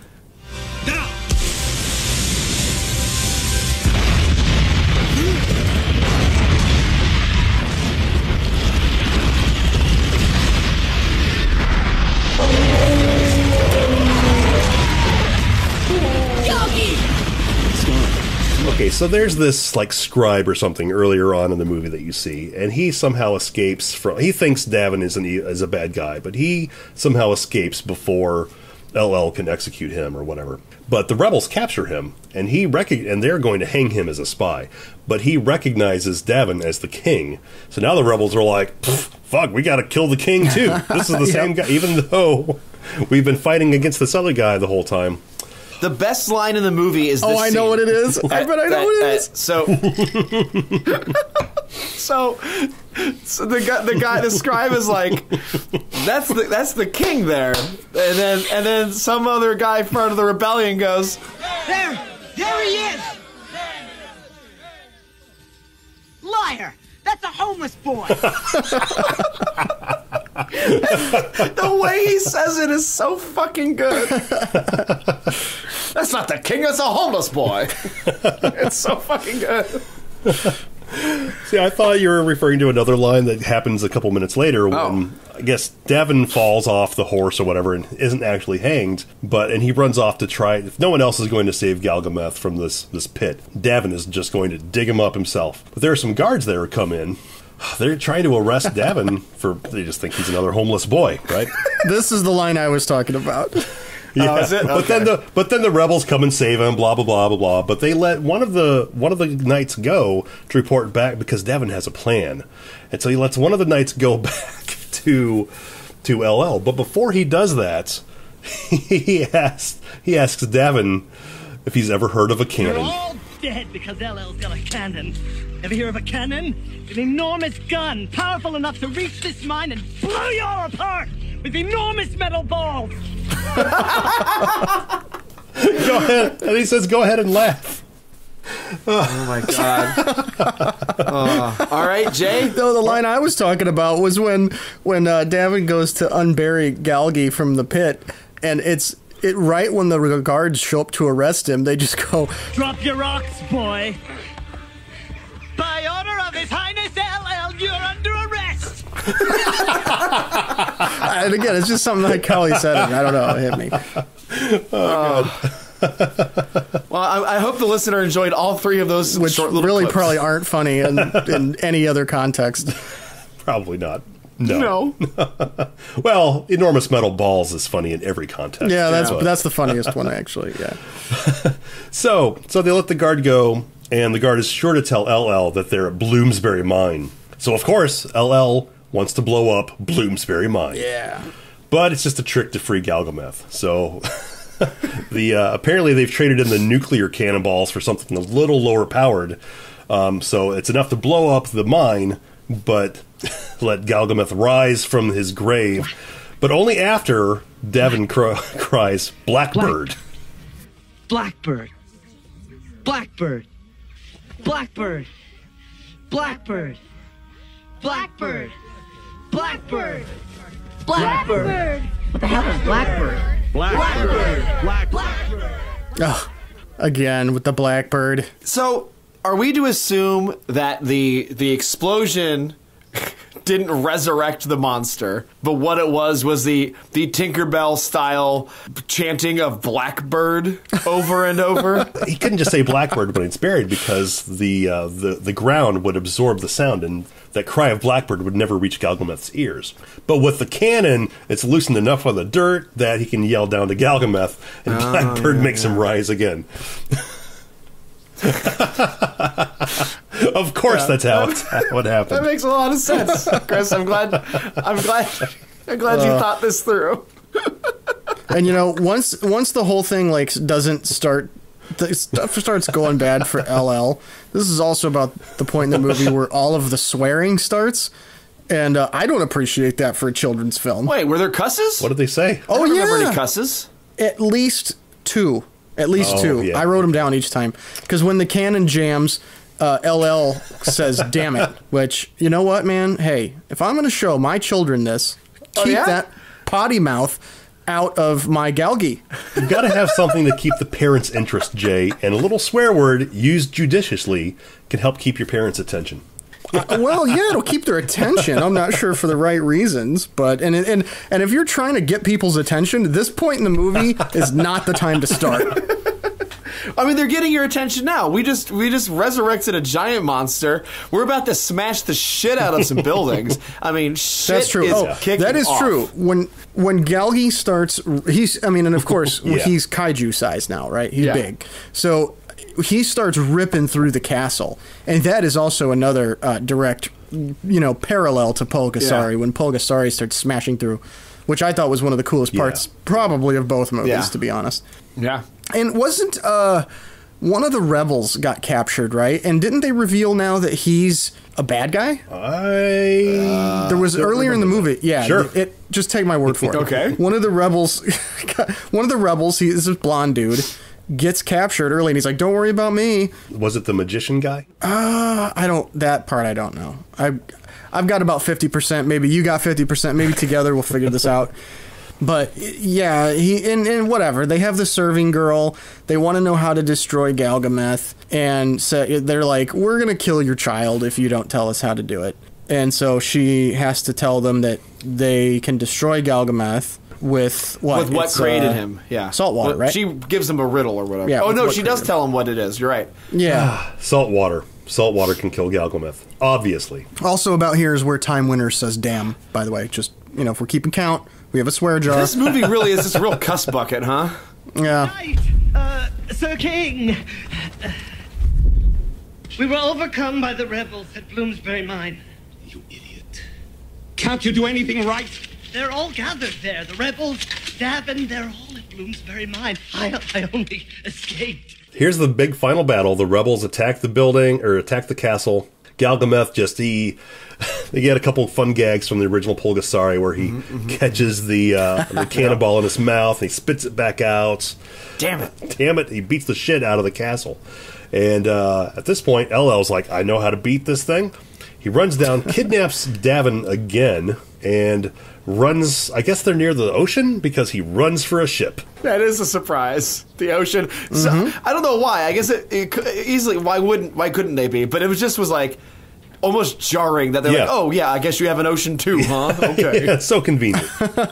Okay, so there's this like scribe or something earlier on in the movie that you see, and he somehow escapes from. He thinks Davin is an is a bad guy, but he somehow escapes before LL can execute him or whatever. But the rebels capture him, and he rec- and they're going to hang him as a spy. But he recognizes Davin as the king, so now the rebels are like, "Fuck, we got to kill the king too." This is the same guy, even though we've been fighting against this other guy the whole time. The best line in the movie is. Oh, this I know scene. what it is. I bet I know what it is. So, so, so the guy, the guy, the scribe is like, "That's the that's the king there," and then and then some other guy part of the rebellion goes, There! There he is! liar. That's a homeless boy. the way he says it is so fucking good. That's not the king, that's a homeless boy. it's so fucking good. See, I thought you were referring to another line that happens a couple minutes later when oh. I guess Davin falls off the horse or whatever and isn't actually hanged, but and he runs off to try. If no one else is going to save Galgameth from this this pit, Davin is just going to dig him up himself. But there are some guards there who come in. They're trying to arrest Davin for they just think he's another homeless boy, right? this is the line I was talking about. Yeah, Oh, is it? but then the but then the rebels come and save him. Blah blah blah blah blah. But they let one of the one of the knights go to report back because Davin has a plan, and so he lets one of the knights go back to to LL. But before he does that, he asks he asks Davin if he's ever heard of a You're cannon. all dead because LL's got a cannon. Ever hear of a cannon? An enormous gun, powerful enough to reach this mine and blow you all apart with enormous metal balls. go ahead, and he says, "Go ahead and laugh." Oh my god! Uh, all right, Jay. Though the line I was talking about was when when uh, Davin goes to unbury Galgi from the pit, and it's it right when the guards show up to arrest him. They just go, Drop your rocks, boy. By order of His Highness and again, it's just something like Kelly said. It. I don't know. It hit me. Oh, well, I, I hope the listener enjoyed all three of those Which short little really clips. probably aren't funny in, in any other context. Probably not. No. No. Well, enormous metal balls is funny in every context. Yeah, that's But- that's the funniest one actually. Yeah. So, so they let the guard go, and the guard is sure to tell LL that they're at Bloomsbury Mine. So, of course, LL wants to blow up Bloomsbury Mine. Yeah. But it's just a trick to free Galgameth. So, the uh, apparently they've traded in the nuclear cannonballs for something a little lower powered. Um, so it's enough to blow up the mine, but let Galgameth rise from his grave. But only after Davin cr- cries, Blackbird. Blackbird. Blackbird. Blackbird. Blackbird. Blackbird. Blackbird. Blackbird. Blackbird. What the hell is Blackbird? Blackbird. Blackbird. Ugh. Again with the blackbird. So, are we to assume that the the explosion didn't resurrect the monster, but what it was was the the Tinkerbell style chanting of Blackbird over and over? he couldn't just say blackbird when it's buried because the uh, the the ground would absorb the sound and that cry of blackbird would never reach Galgameth's ears. But with the cannon, it's loosened enough on the dirt that he can yell down to Galgameth, and Oh, Blackbird yeah, makes him rise again. of course, that's how it, how it That makes a lot of sense, Chris. I'm glad. I'm glad. I'm glad you Uh. thought this through. And you know, once once the whole thing like doesn't start, the stuff starts going bad for LL. This is also about the point in the movie where all of the swearing starts, and uh, I don't appreciate that for a children's film. Wait, were there cusses? What did they say? Oh I don't remember yeah, any cusses. at least two. At least Oh, two. yeah. I wrote them down each time because when the cannon jams, uh, LL says "damn it," which you know what, man. Hey, if I'm going to show my children this, Oh, keep yeah? that potty mouth out of my galgi. You've got to have something to keep the parents' interest, Jay, and a little swear word used judiciously can help keep your parents' attention. Uh, well, yeah, it'll keep their attention. I'm not sure for the right reasons, but and and and if you're trying to get people's attention, this point in the movie is not the time to start. I mean, they're getting your attention now. We just we just resurrected a giant monster. We're about to smash the shit out of some buildings. I mean, shit That's true. is oh, kicking that is off. true. When when Galgi starts, he's. I mean, and of course Yeah. he's kaiju size now, right? He's Yeah. big, so he starts ripping through the castle, and that is also another uh, direct, you know, parallel to Pulgasari Yeah. when Pulgasari starts smashing through, which I thought was one of the coolest parts, probably of both movies, Yeah. to be honest. Yeah. And wasn't uh one of the rebels got captured, right? And didn't they reveal now that he's a bad guy? I there was earlier in the movie. Yeah, Sure. It just take my word for it. Okay. One of the rebels, one of the rebels, he is a blonde dude, gets captured early, and he's like, "Don't worry about me." Was it the magician guy? Uh, I don't. That part I don't know. I, I've got about fifty percent. Maybe you got fifty percent. Maybe together we'll figure this out. But yeah, he and, and whatever. They have the serving girl. They want to know how to destroy Galgameth, and so they're like, "We're gonna kill your child if you don't tell us how to do it." And so she has to tell them that they can destroy Galgameth with what? With what It's, created uh, him, yeah. salt water, Well, right? She gives him a riddle or whatever. Yeah, oh no, what she does created tell him what it is. You're right. Yeah. Salt water. Salt water can kill Galgameth. Obviously. Also, about here is where Time Winters says "damn." By the way, just you know, if we're keeping count, we have a swear jar. This movie really is this real cuss bucket, huh? Yeah. Uh, Sir King, we were overcome by the rebels at Bloomsbury Mine. You idiot. Can't you do anything right? They're all gathered there. The rebels, Davin, they're all at Bloomsbury Mine. I, I only escaped. Here's the big final battle. The rebels attack the building or attack the castle. Galgameth just he they get a couple of fun gags from the original Pulgasari where he catches the uh, the cannonball in his mouth and he spits it back out. Damn it! Damn it! He beats the shit out of the castle. And uh, at this point, LL's like, I know how to beat this thing. He runs down, kidnaps Davin again, and runs. I guess they're near the ocean because he runs for a ship. That is a surprise. The ocean. So, Mm-hmm. I don't know why. I guess it, it easily. Why wouldn't? Why couldn't they be? But it was just was like almost jarring that they're Yeah. like, oh yeah, I guess you have an ocean too, huh? Okay. yeah, so convenient.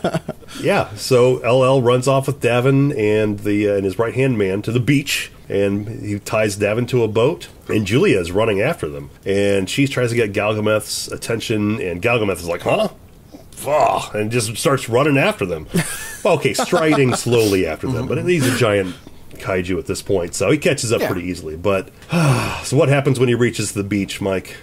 yeah, so LL runs off with Davin and the uh, and his right hand man to the beach, and he ties Davin to a boat. And Julia is running after them, and she tries to get Galgameth's attention, and Galgameth is like, "Huh." And just starts running after them. okay, striding slowly after them, but he's a giant kaiju at this point, so he catches up Yeah. pretty easily. But so, what happens when he reaches the beach, Mike?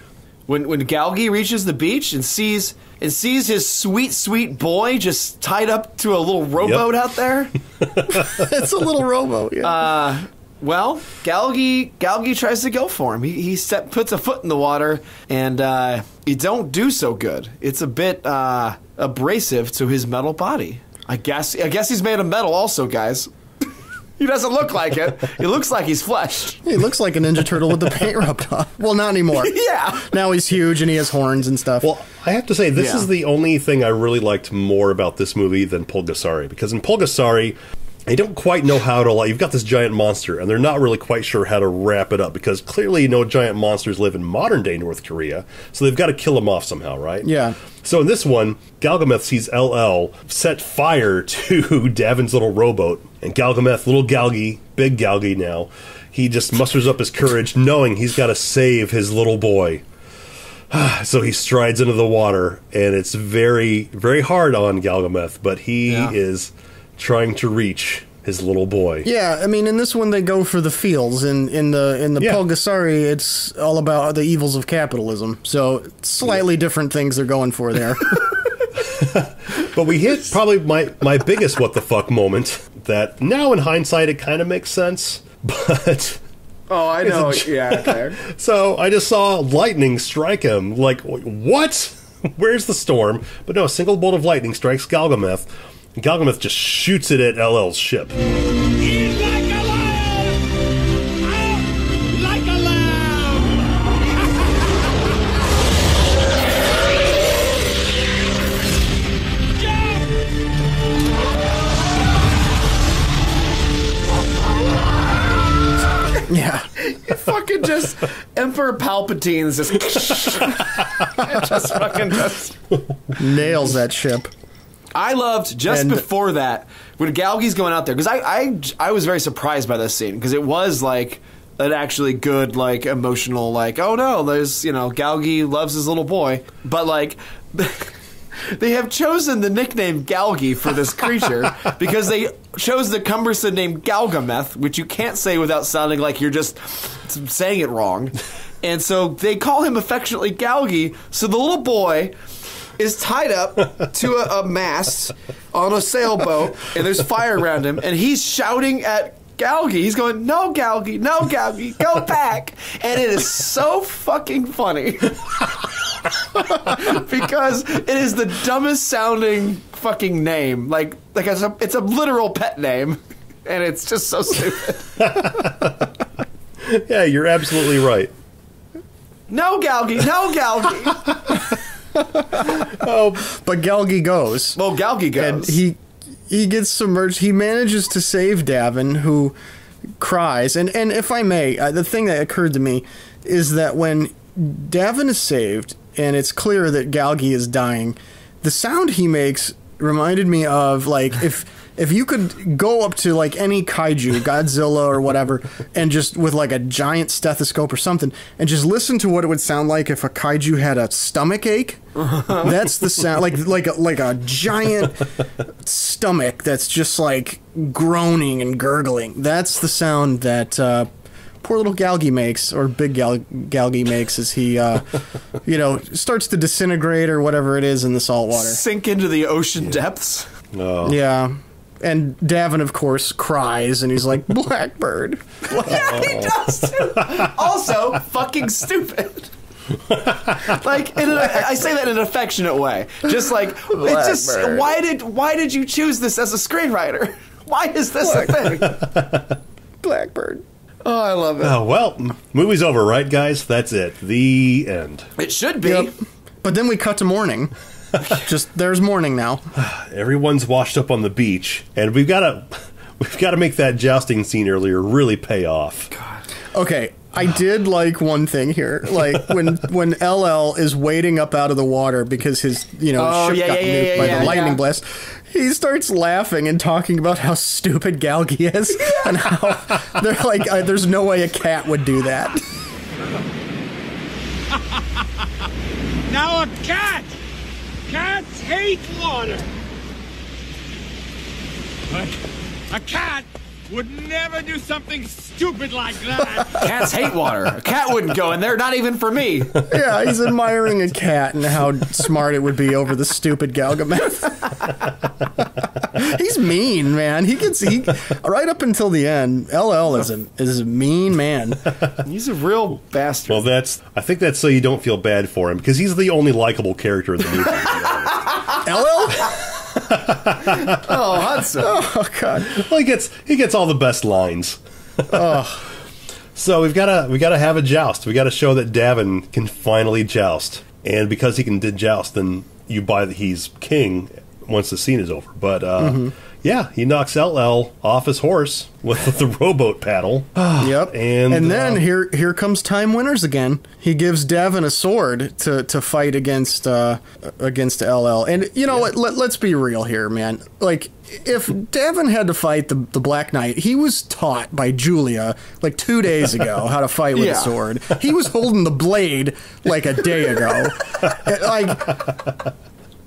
When when Galgi reaches the beach and sees and sees his sweet sweet boy just tied up to a little rowboat out there. it's a little rowboat. Yeah. Uh, well, Galgi Galgi tries to go for him. He he step, puts a foot in the water, and uh, he don't do so good. It's a bit uh, abrasive to his metal body. I guess I guess he's made of metal, also, guys. He doesn't look like it. He looks like he's flesh. He looks like a Ninja Turtle with the paint rubbed off. Well, not anymore. Yeah. Now he's huge and he has horns and stuff. Well, I have to say, this Yeah. is the only thing I really liked more about this movie than Pulgasari. Because in Pulgasari, they don't quite know how to, like, you've got this giant monster, and they're not really quite sure how to wrap it up. Because clearly, no giant monsters live in modern day North Korea. So they've got to kill them off somehow, right? Yeah. So in this one, Galgameth sees LL set fire to Davin's little rowboat, and Galgameth, little Galgi, big Galgi now, he just musters up his courage, knowing he's got to save his little boy. so he strides into the water, and it's very, very hard on Galgameth, but he Yeah. is trying to reach his little boy. Yeah, I mean, in this one they go for the feels. In in the in the Yeah. Pulgasari, it's all about the evils of capitalism. So slightly different things they're going for there. But we hit probably my, my biggest what the fuck moment that now in hindsight it kind of makes sense, but Oh, I know. It's a- yeah. Okay. So I just saw lightning strike him. Like, what? Where's the storm? But no, a single bolt of lightning strikes Galgameth. And Galgameth just shoots it at LL's ship. yeah. fucking just Emperor Palpatine's just just fucking just Nails that ship. I loved just And- before that when Galgi's going out there because I, I I was very surprised by this scene because it was like an actually good like emotional like oh no there's you know Galgi loves his little boy. But like they have chosen the nickname Galgi for this creature because they chose the cumbersome name Galgameth which you can't say without sounding like you're just saying it wrong. And so they call him affectionately Galgi. So the little boy is tied up to a, a mast on a sailboat, and there's fire around him, and he's shouting at Galgi. He's going, "No, Galgi, no, Galgi, go back!" And it is so fucking funny because it is the dumbest sounding fucking name. Like, like it's a, it's a literal pet name. and it's just so stupid. Yeah, you're absolutely right. no, Galgi, no, Galgi. But Galgi goes. Well, Galgi goes. and he he gets submerged. He manages to save Davin, who cries. And and if I may, uh, the thing that occurred to me is that when Davin is saved, and it's clear that Galgi is dying, the sound he makes reminded me of like if. If you could go up to like any kaiju, Godzilla or whatever, and just with like a giant stethoscope or something, and just listen to what it would sound like if a kaiju had a stomach ache, that's the sound like like a, like a giant stomach that's just like groaning and gurgling. That's the sound that uh, poor little Galgi makes, or big Gal- Galgi makes, as he, uh, you know, starts to disintegrate or whatever it is in the salt water. Sink into the ocean depths. Oh. Yeah. And Davin, of course, cries and he's like, Blackbird. Yeah, he does too. Also, fucking stupid. like in an, I say that in an affectionate way. Just like it's just Blackbird. why did why did you choose this as a screenwriter? Why is this a thing? Blackbird. Oh, I love it. Oh, well, movie's over, right, guys? That's it. The end. It should be. Yep. But then we cut to morning. Just there's morning now. Everyone's washed up on the beach, and we've got to we've got to make that jousting scene earlier really pay off. God. Okay, I did like one thing here. Like when when LL is wading up out of the water because his you know Oh, ship yeah, got yeah, yeah, nuked yeah, by yeah, the lightning yeah. blast. He starts laughing and talking about how stupid Galgi is and how they're like, uh, there's no way a cat would do that. Now a cat! Cats hate water! But a cat would never do something stupid like that! Cats hate water. A cat wouldn't go in there, not even for me. Yeah, he's admiring a cat and how smart it would be over the stupid Galgameth. he's mean, man. He gets he right up until the end. LL is a is a mean man. He's a real bastard. Well, that's I think that's so you don't feel bad for him because he's the only likable character in the movie. LL. Oh, Hudson. Oh God. well, he gets he gets all the best lines. oh. So we've got to we got to have a joust. We got to show that Davin can finally joust, and because he can did joust, then you buy that he's king once the scene is over. But uh, Mhm. yeah, he knocks LL off his horse with the rowboat paddle. Yep. And, And, then uh, here here comes Time Winters again. He gives Davin a sword to, to fight against uh, against LL. And you know what? Let, let's be real here, man. Like if Davin had to fight the the Black Knight, he was taught by Julia like two days ago how to fight with Yeah. a sword. He was holding the blade like a day ago. like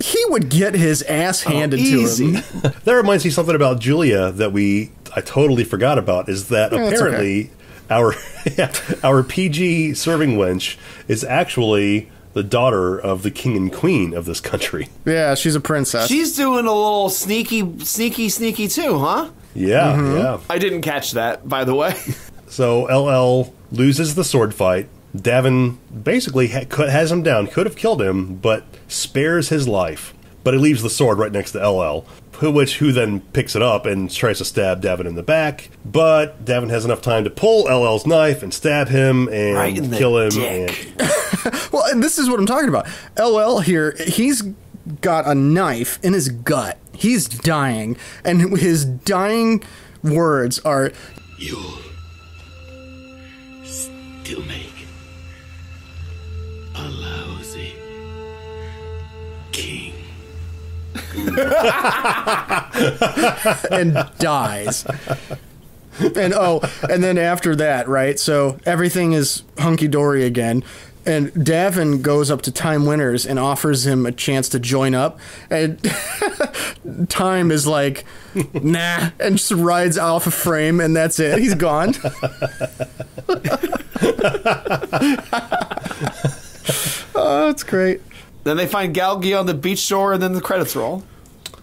he would get his ass handed to easy. him. that reminds me something about Julia that we I totally forgot about is that Yeah, it's apparently our yeah, our PG serving wench is actually the daughter of the king and queen of this country. Yeah, she's a princess. She's doing a little sneaky, sneaky, sneaky too, huh? Yeah, Mm-hmm. yeah. I didn't catch that, by the way. So LL loses the sword fight. Davin basically ha- has him down, could have killed him, but spares his life. But he leaves the sword right next to LL, who, which who then picks it up and tries to stab Davin in the back. But Davin has enough time to pull LL's knife and stab him and Right kill him. And Well, and this is what I'm talking about. LL here, he's got a knife in his gut. He's dying, and his dying words are, You'll still make a lousy and dies. And oh, and then after that, right? So everything is hunky dory again. And Davin goes up to Time Winters and offers him a chance to join up. And Time is like, nah, and just rides off a frame, and that's it. He's gone. oh, that's great. Then they find Galgi on the beach shore, and then the credits roll.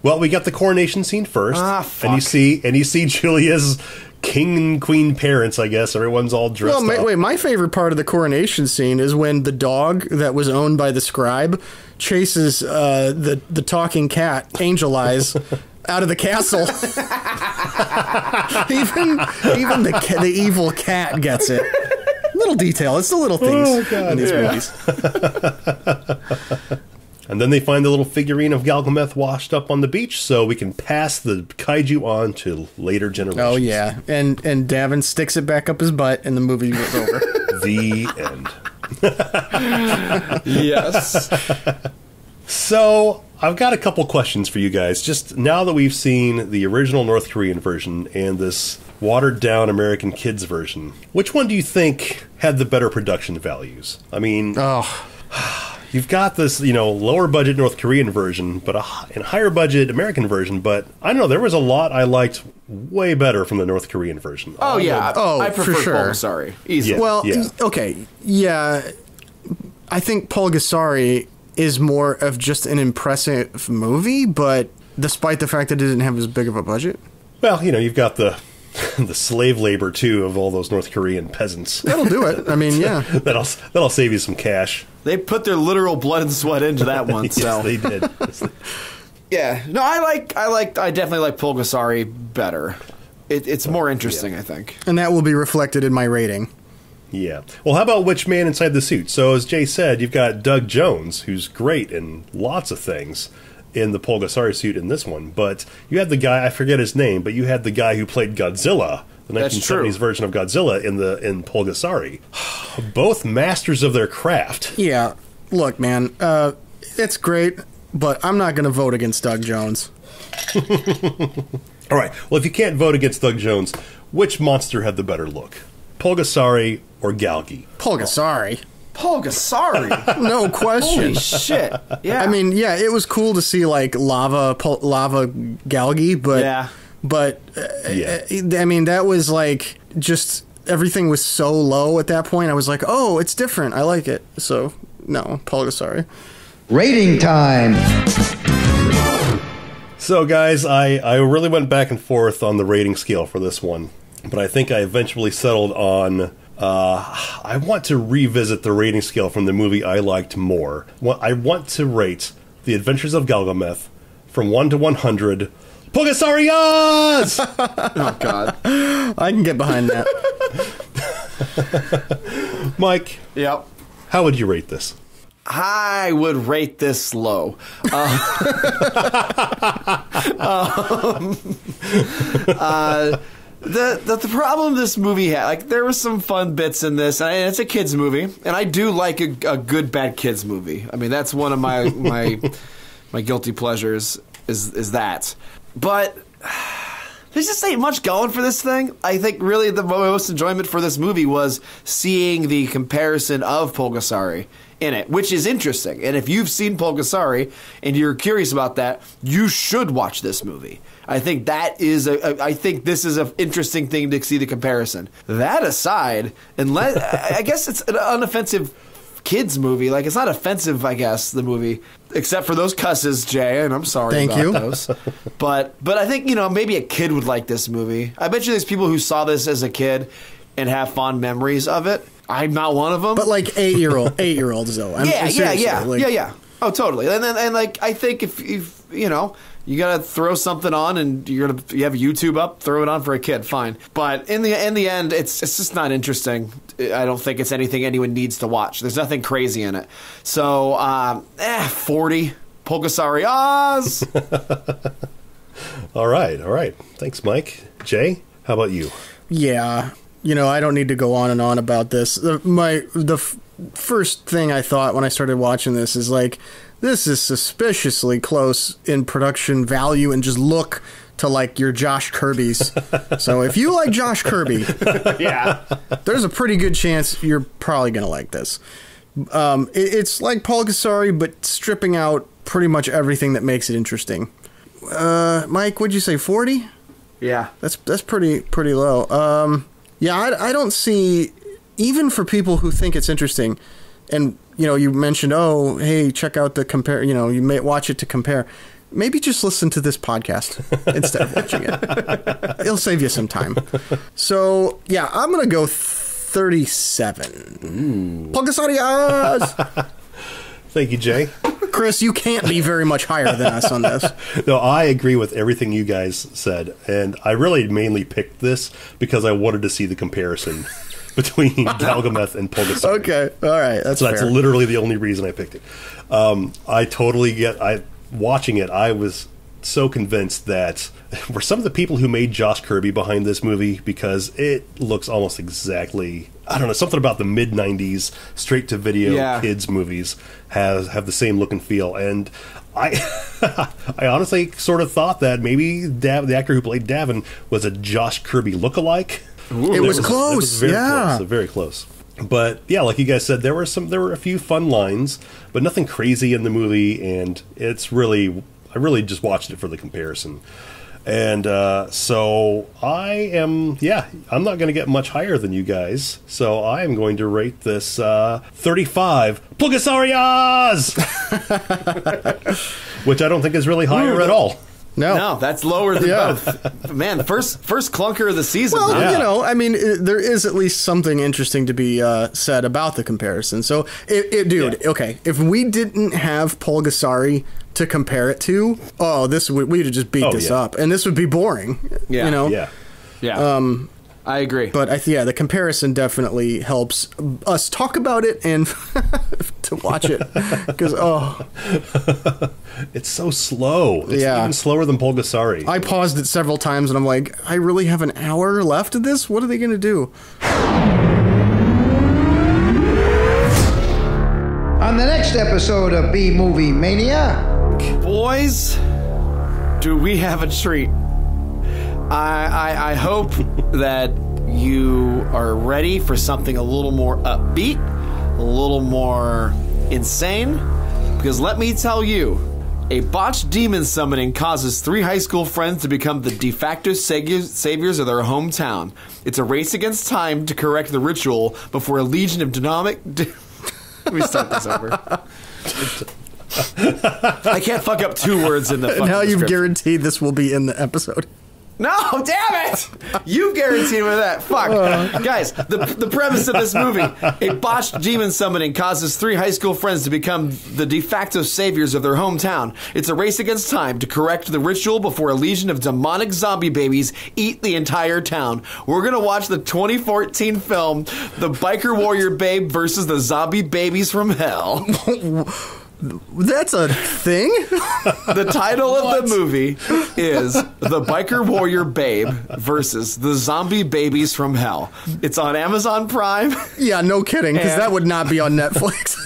well, we got the coronation scene first, Ah, and you see and you see Julia's king and queen parents. I guess everyone's all dressed Well, ma- up. wait, my favorite part of the coronation scene is when the dog that was owned by the scribe chases uh, the the talking cat, Angel Eyes, out of the castle. even even the ca- the evil cat gets it. Little detail. It's the little things Oh, God. in these Yeah. movies. And then they find the little figurine of Galgameth washed up on the beach, so we can pass the kaiju on to later generations. Oh yeah, and and Davin sticks it back up his butt, and the movie was over. the end. yes. So I've got a couple questions for you guys. Just now that we've seen the original North Korean version and this watered down American kids version, which one do you think had the better production values? I mean, oh. You've got this, you know, lower budget North Korean version, but a and higher budget American version. But I don't know, there was a lot I liked way better from the North Korean version. Oh yeah. Oh, I prefer for sure. Bulbasauri. Easy. Yeah. well, yeah. okay, yeah. I think Pulgasari is more of just an impressive movie, but despite the fact that it didn't have as big of a budget, Well, you know, you've got the the slave labor too of all those North Korean peasants. that'll do it. I mean, yeah. that'll that'll save you some cash. They put their literal blood and sweat into that one. yes, so they did. Yeah. No, I like. I like. I definitely like Pulgasari better. It, it's more interesting, I think. And that will be reflected in my rating. Yeah. Well, how about which man inside the suit? So, as Jay said, you've got Doug Jones, who's great in lots of things in the Pulgasari suit in this one. But you had the guy I forget his name, but you had the guy who played Godzilla, the 1970s version of Godzilla in the in Pulgasari. Both masters of their craft. Yeah. Look, man, uh, it's great, but I'm not going to vote against Doug Jones. All right. Well, if you can't vote against Doug Jones, which monster had the better look, Pulgasari or Galgi? Pulgasari. Pulgasari. No question. Holy shit. Yeah. I mean, yeah, it was cool to see like lava, pul- lava Galgi, but Yeah. but uh, Yeah. I mean, that was like just everything was so low at that point. I was like, oh, it's different. I like it. So no, Pulgasari. Rating time. So, guys, I, I really went back and forth on the rating scale for this one, but I think I eventually settled on. Uh, I want to revisit the rating scale from the movie I liked more. I want to rate The Adventures of Galgameth from 1 to 100. Pulgasarias! oh God. I can get behind that. Mike, Yep. how would you rate this? I would rate this low. Uh, um, uh, the, the the problem this movie had, like, there was some fun bits in this, and it's a kids movie, and I do like a, a good bad kids movie. I mean, that's one of my my my guilty pleasures is is that, but. There's just ain't much going for this thing. I think really the most enjoyment for this movie was seeing the comparison of Pulgasari in it, which is interesting. And if you've seen Pulgasari and you're curious about that, you should watch this movie. I think that is a, a I think this is an interesting thing to see the comparison. That aside, unless I guess it's an unoffensive kids movie. Like it's not offensive, I guess, the movie, except for those cusses, Jay, and I'm sorry Thank about you. those. But but I think, you know, maybe a kid would like this movie. I bet you there's people who saw this as a kid and have fond memories of it. I'm not one of them. But like eight year old, eight year olds though. I'm, yeah, yeah, seriously, yeah, like- yeah, yeah. Oh, totally. And then, and like, I think if, if you know, you gotta throw something on, and you're gonna you have YouTube up, throw it on for a kid, fine. But in the in the end, it's it's just not interesting. I don't think it's anything anyone needs to watch. There's nothing crazy in it. So, um, eh, forty. Pulgasarias. All right, all right. Thanks, Mike. Jay, how about you? Yeah, you know, I don't need to go on and on about this. The, my the f- first thing I thought when I started watching this is like, this is suspiciously close in production value and just look to like your Josh Kirby's. so if you like Josh Kirby, yeah, there's a pretty good chance you're probably gonna like this. Um, it, it's like Pulgasari, but stripping out pretty much everything that makes it interesting. Uh, Mike, would you say forty? Yeah. That's that's pretty pretty low. Um, yeah, I, I don't see even for people who think it's interesting, and you know, you mentioned, oh, hey, check out the compare. You know, you may watch it to compare. Maybe just listen to this podcast instead of watching it. It'll save you some time. So yeah, I'm gonna go thirty-seven. Pulgasarias. Thank you, Jay. Chris, you can't be very much higher than us on this. no, I agree with everything you guys said, and I really mainly picked this because I wanted to see the comparison between Galgameth and Pulgasari. Okay, all right, that's so that's fair. literally the only reason I picked it. Um, I totally get. I watching it, I was so convinced that were some of the people who made Josh Kirby behind this movie because it looks almost exactly. I don't know something about the mid '90s straight to video Yeah. kids movies has have the same look and feel, and I I honestly sort of thought that maybe Dav, the actor who played Davin was a Josh Kirby lookalike. It was close, It was very yeah. close, very close. But yeah, like you guys said, there were some, there were a few fun lines, but nothing crazy in the movie, and it's really, I really just watched it for the comparison. And uh, so I am, yeah, I'm not going to get much higher than you guys. So I am going to rate this uh, 35 Pulgasarias, which I don't think is really higher at all. No, No, that's lower than Yeah. both. Man, first first clunker of the season. Well, huh? you know, I mean, i there is at least something interesting to be uh, said about the comparison. So, it, it, dude, okay, if we didn't have Pulgasari to compare it to, oh, this would we'd have just beat Oh, this yeah. up, and this would be boring. Yeah. you know. Yeah. yeah, Um, I agree. but I th- yeah, the comparison definitely helps us talk about it and to watch it because oh, It's so slow. It's Yeah. even slower than Pulgasari. I paused it several times and I'm like, I really have an hour left of this. What are they going to do? On the next episode of B Movie Mania, Boys, do we have a treat? I, I, I hope that you are ready for something a little more upbeat, a little more insane. Because let me tell you, a botched demon summoning causes three high school friends to become the de facto saviors of their hometown. It's a race against time to correct the ritual before a legion of dynamic. Let me start this over. I can't fuck up two words in the fucking now you've guaranteed this will be in the episode. No, damn it! You guaranteed with that. Fuck. Guys, the, the premise of this movie a botched demon summoning causes three high school friends to become the de facto saviors of their hometown. It's a race against time to correct the ritual before a legion of demonic zombie babies eat the entire town. We're gonna watch the 2014 film The Biker Warrior Babe versus the Zombie Babies from Hell. That's a thing? The title of the movie is The Biker Warrior Babe versus the Zombie Babies from Hell. It's on Amazon Prime. yeah, no kidding, because that would not be on Netflix.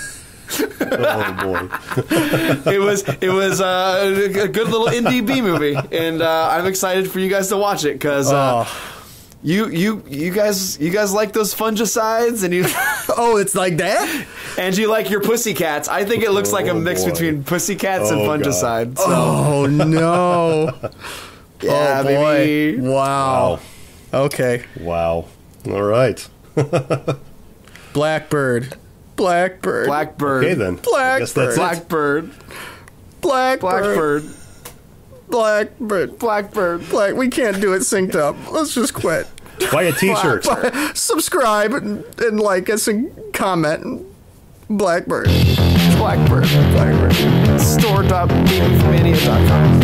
oh boy. It was it was uh, a good little indie B movie, and uh, I'm excited for you guys to watch it because uh, you you you guys you guys like those fungicides and you oh, it's like that. and you like your pussycats. I think it looks like a Oh, mix boy. between pussycats and Oh, God. fungicides. So, Oh no! yeah, oh boy! baby. Wow. Wow. Okay. Wow. All right. Blackbird. Blackbird. Blackbird. Okay then. I guess that's it. Blackbird. Blackbird. Blackbird. Blackbird. Blackbird. Black. We can't do it synced up. Let's just quit. Buy a T-shirt. Subscribe and, and like us and comment. And Blackbird. Blackbird. Blackbird. Store.bbmania.com.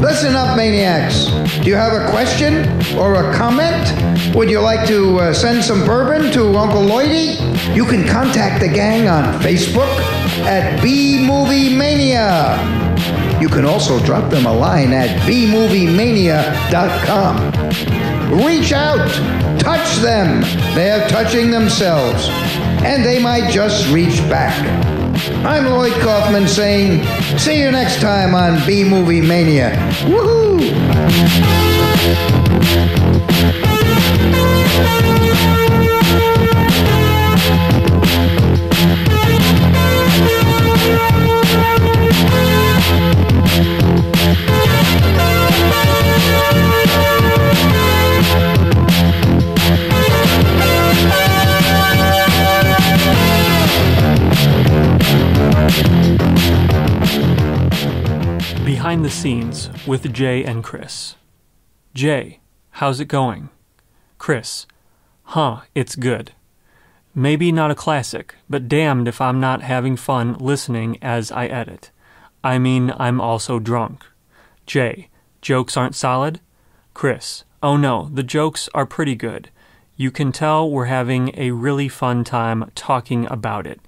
Listen up, maniacs. Do you have a question or a comment? Would you like to uh, send some bourbon to Uncle Lloydie? You can contact the gang on Facebook at B Movie Mania. You can also drop them a line at bmoviemania.com. Reach out, touch them. They're touching themselves, and they might just reach back. I'm Lloyd Kaufman saying, see you next time on B Movie Mania. Woohoo! Behind the scenes with Jay and Chris. Jay, how's it going? Chris, huh, it's good. Maybe not a classic, but damned if I'm not having fun listening as I edit. I mean, I'm also drunk. Jay, Jokes aren't solid? Chris. Oh no, the jokes are pretty good. You can tell we're having a really fun time talking about it.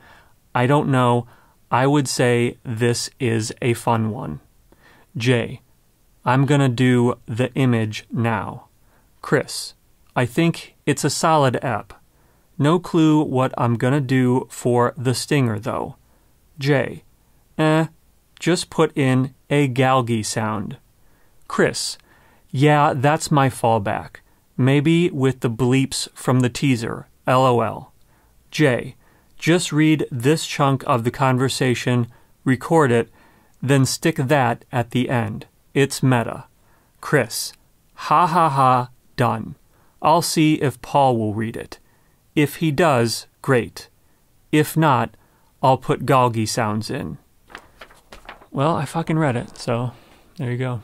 I don't know. I would say this is a fun one. J. I'm gonna do the image now. Chris. I think it's a solid app. No clue what I'm gonna do for the stinger though. J. Eh, just put in a galgy sound. Chris. Yeah, that's my fallback. Maybe with the bleeps from the teaser. LOL. J. Just read this chunk of the conversation, record it, then stick that at the end. It's meta. Chris. Ha ha ha, done. I'll see if Paul will read it. If he does, great. If not, I'll put galgy sounds in. Well, I fucking read it, so there you go.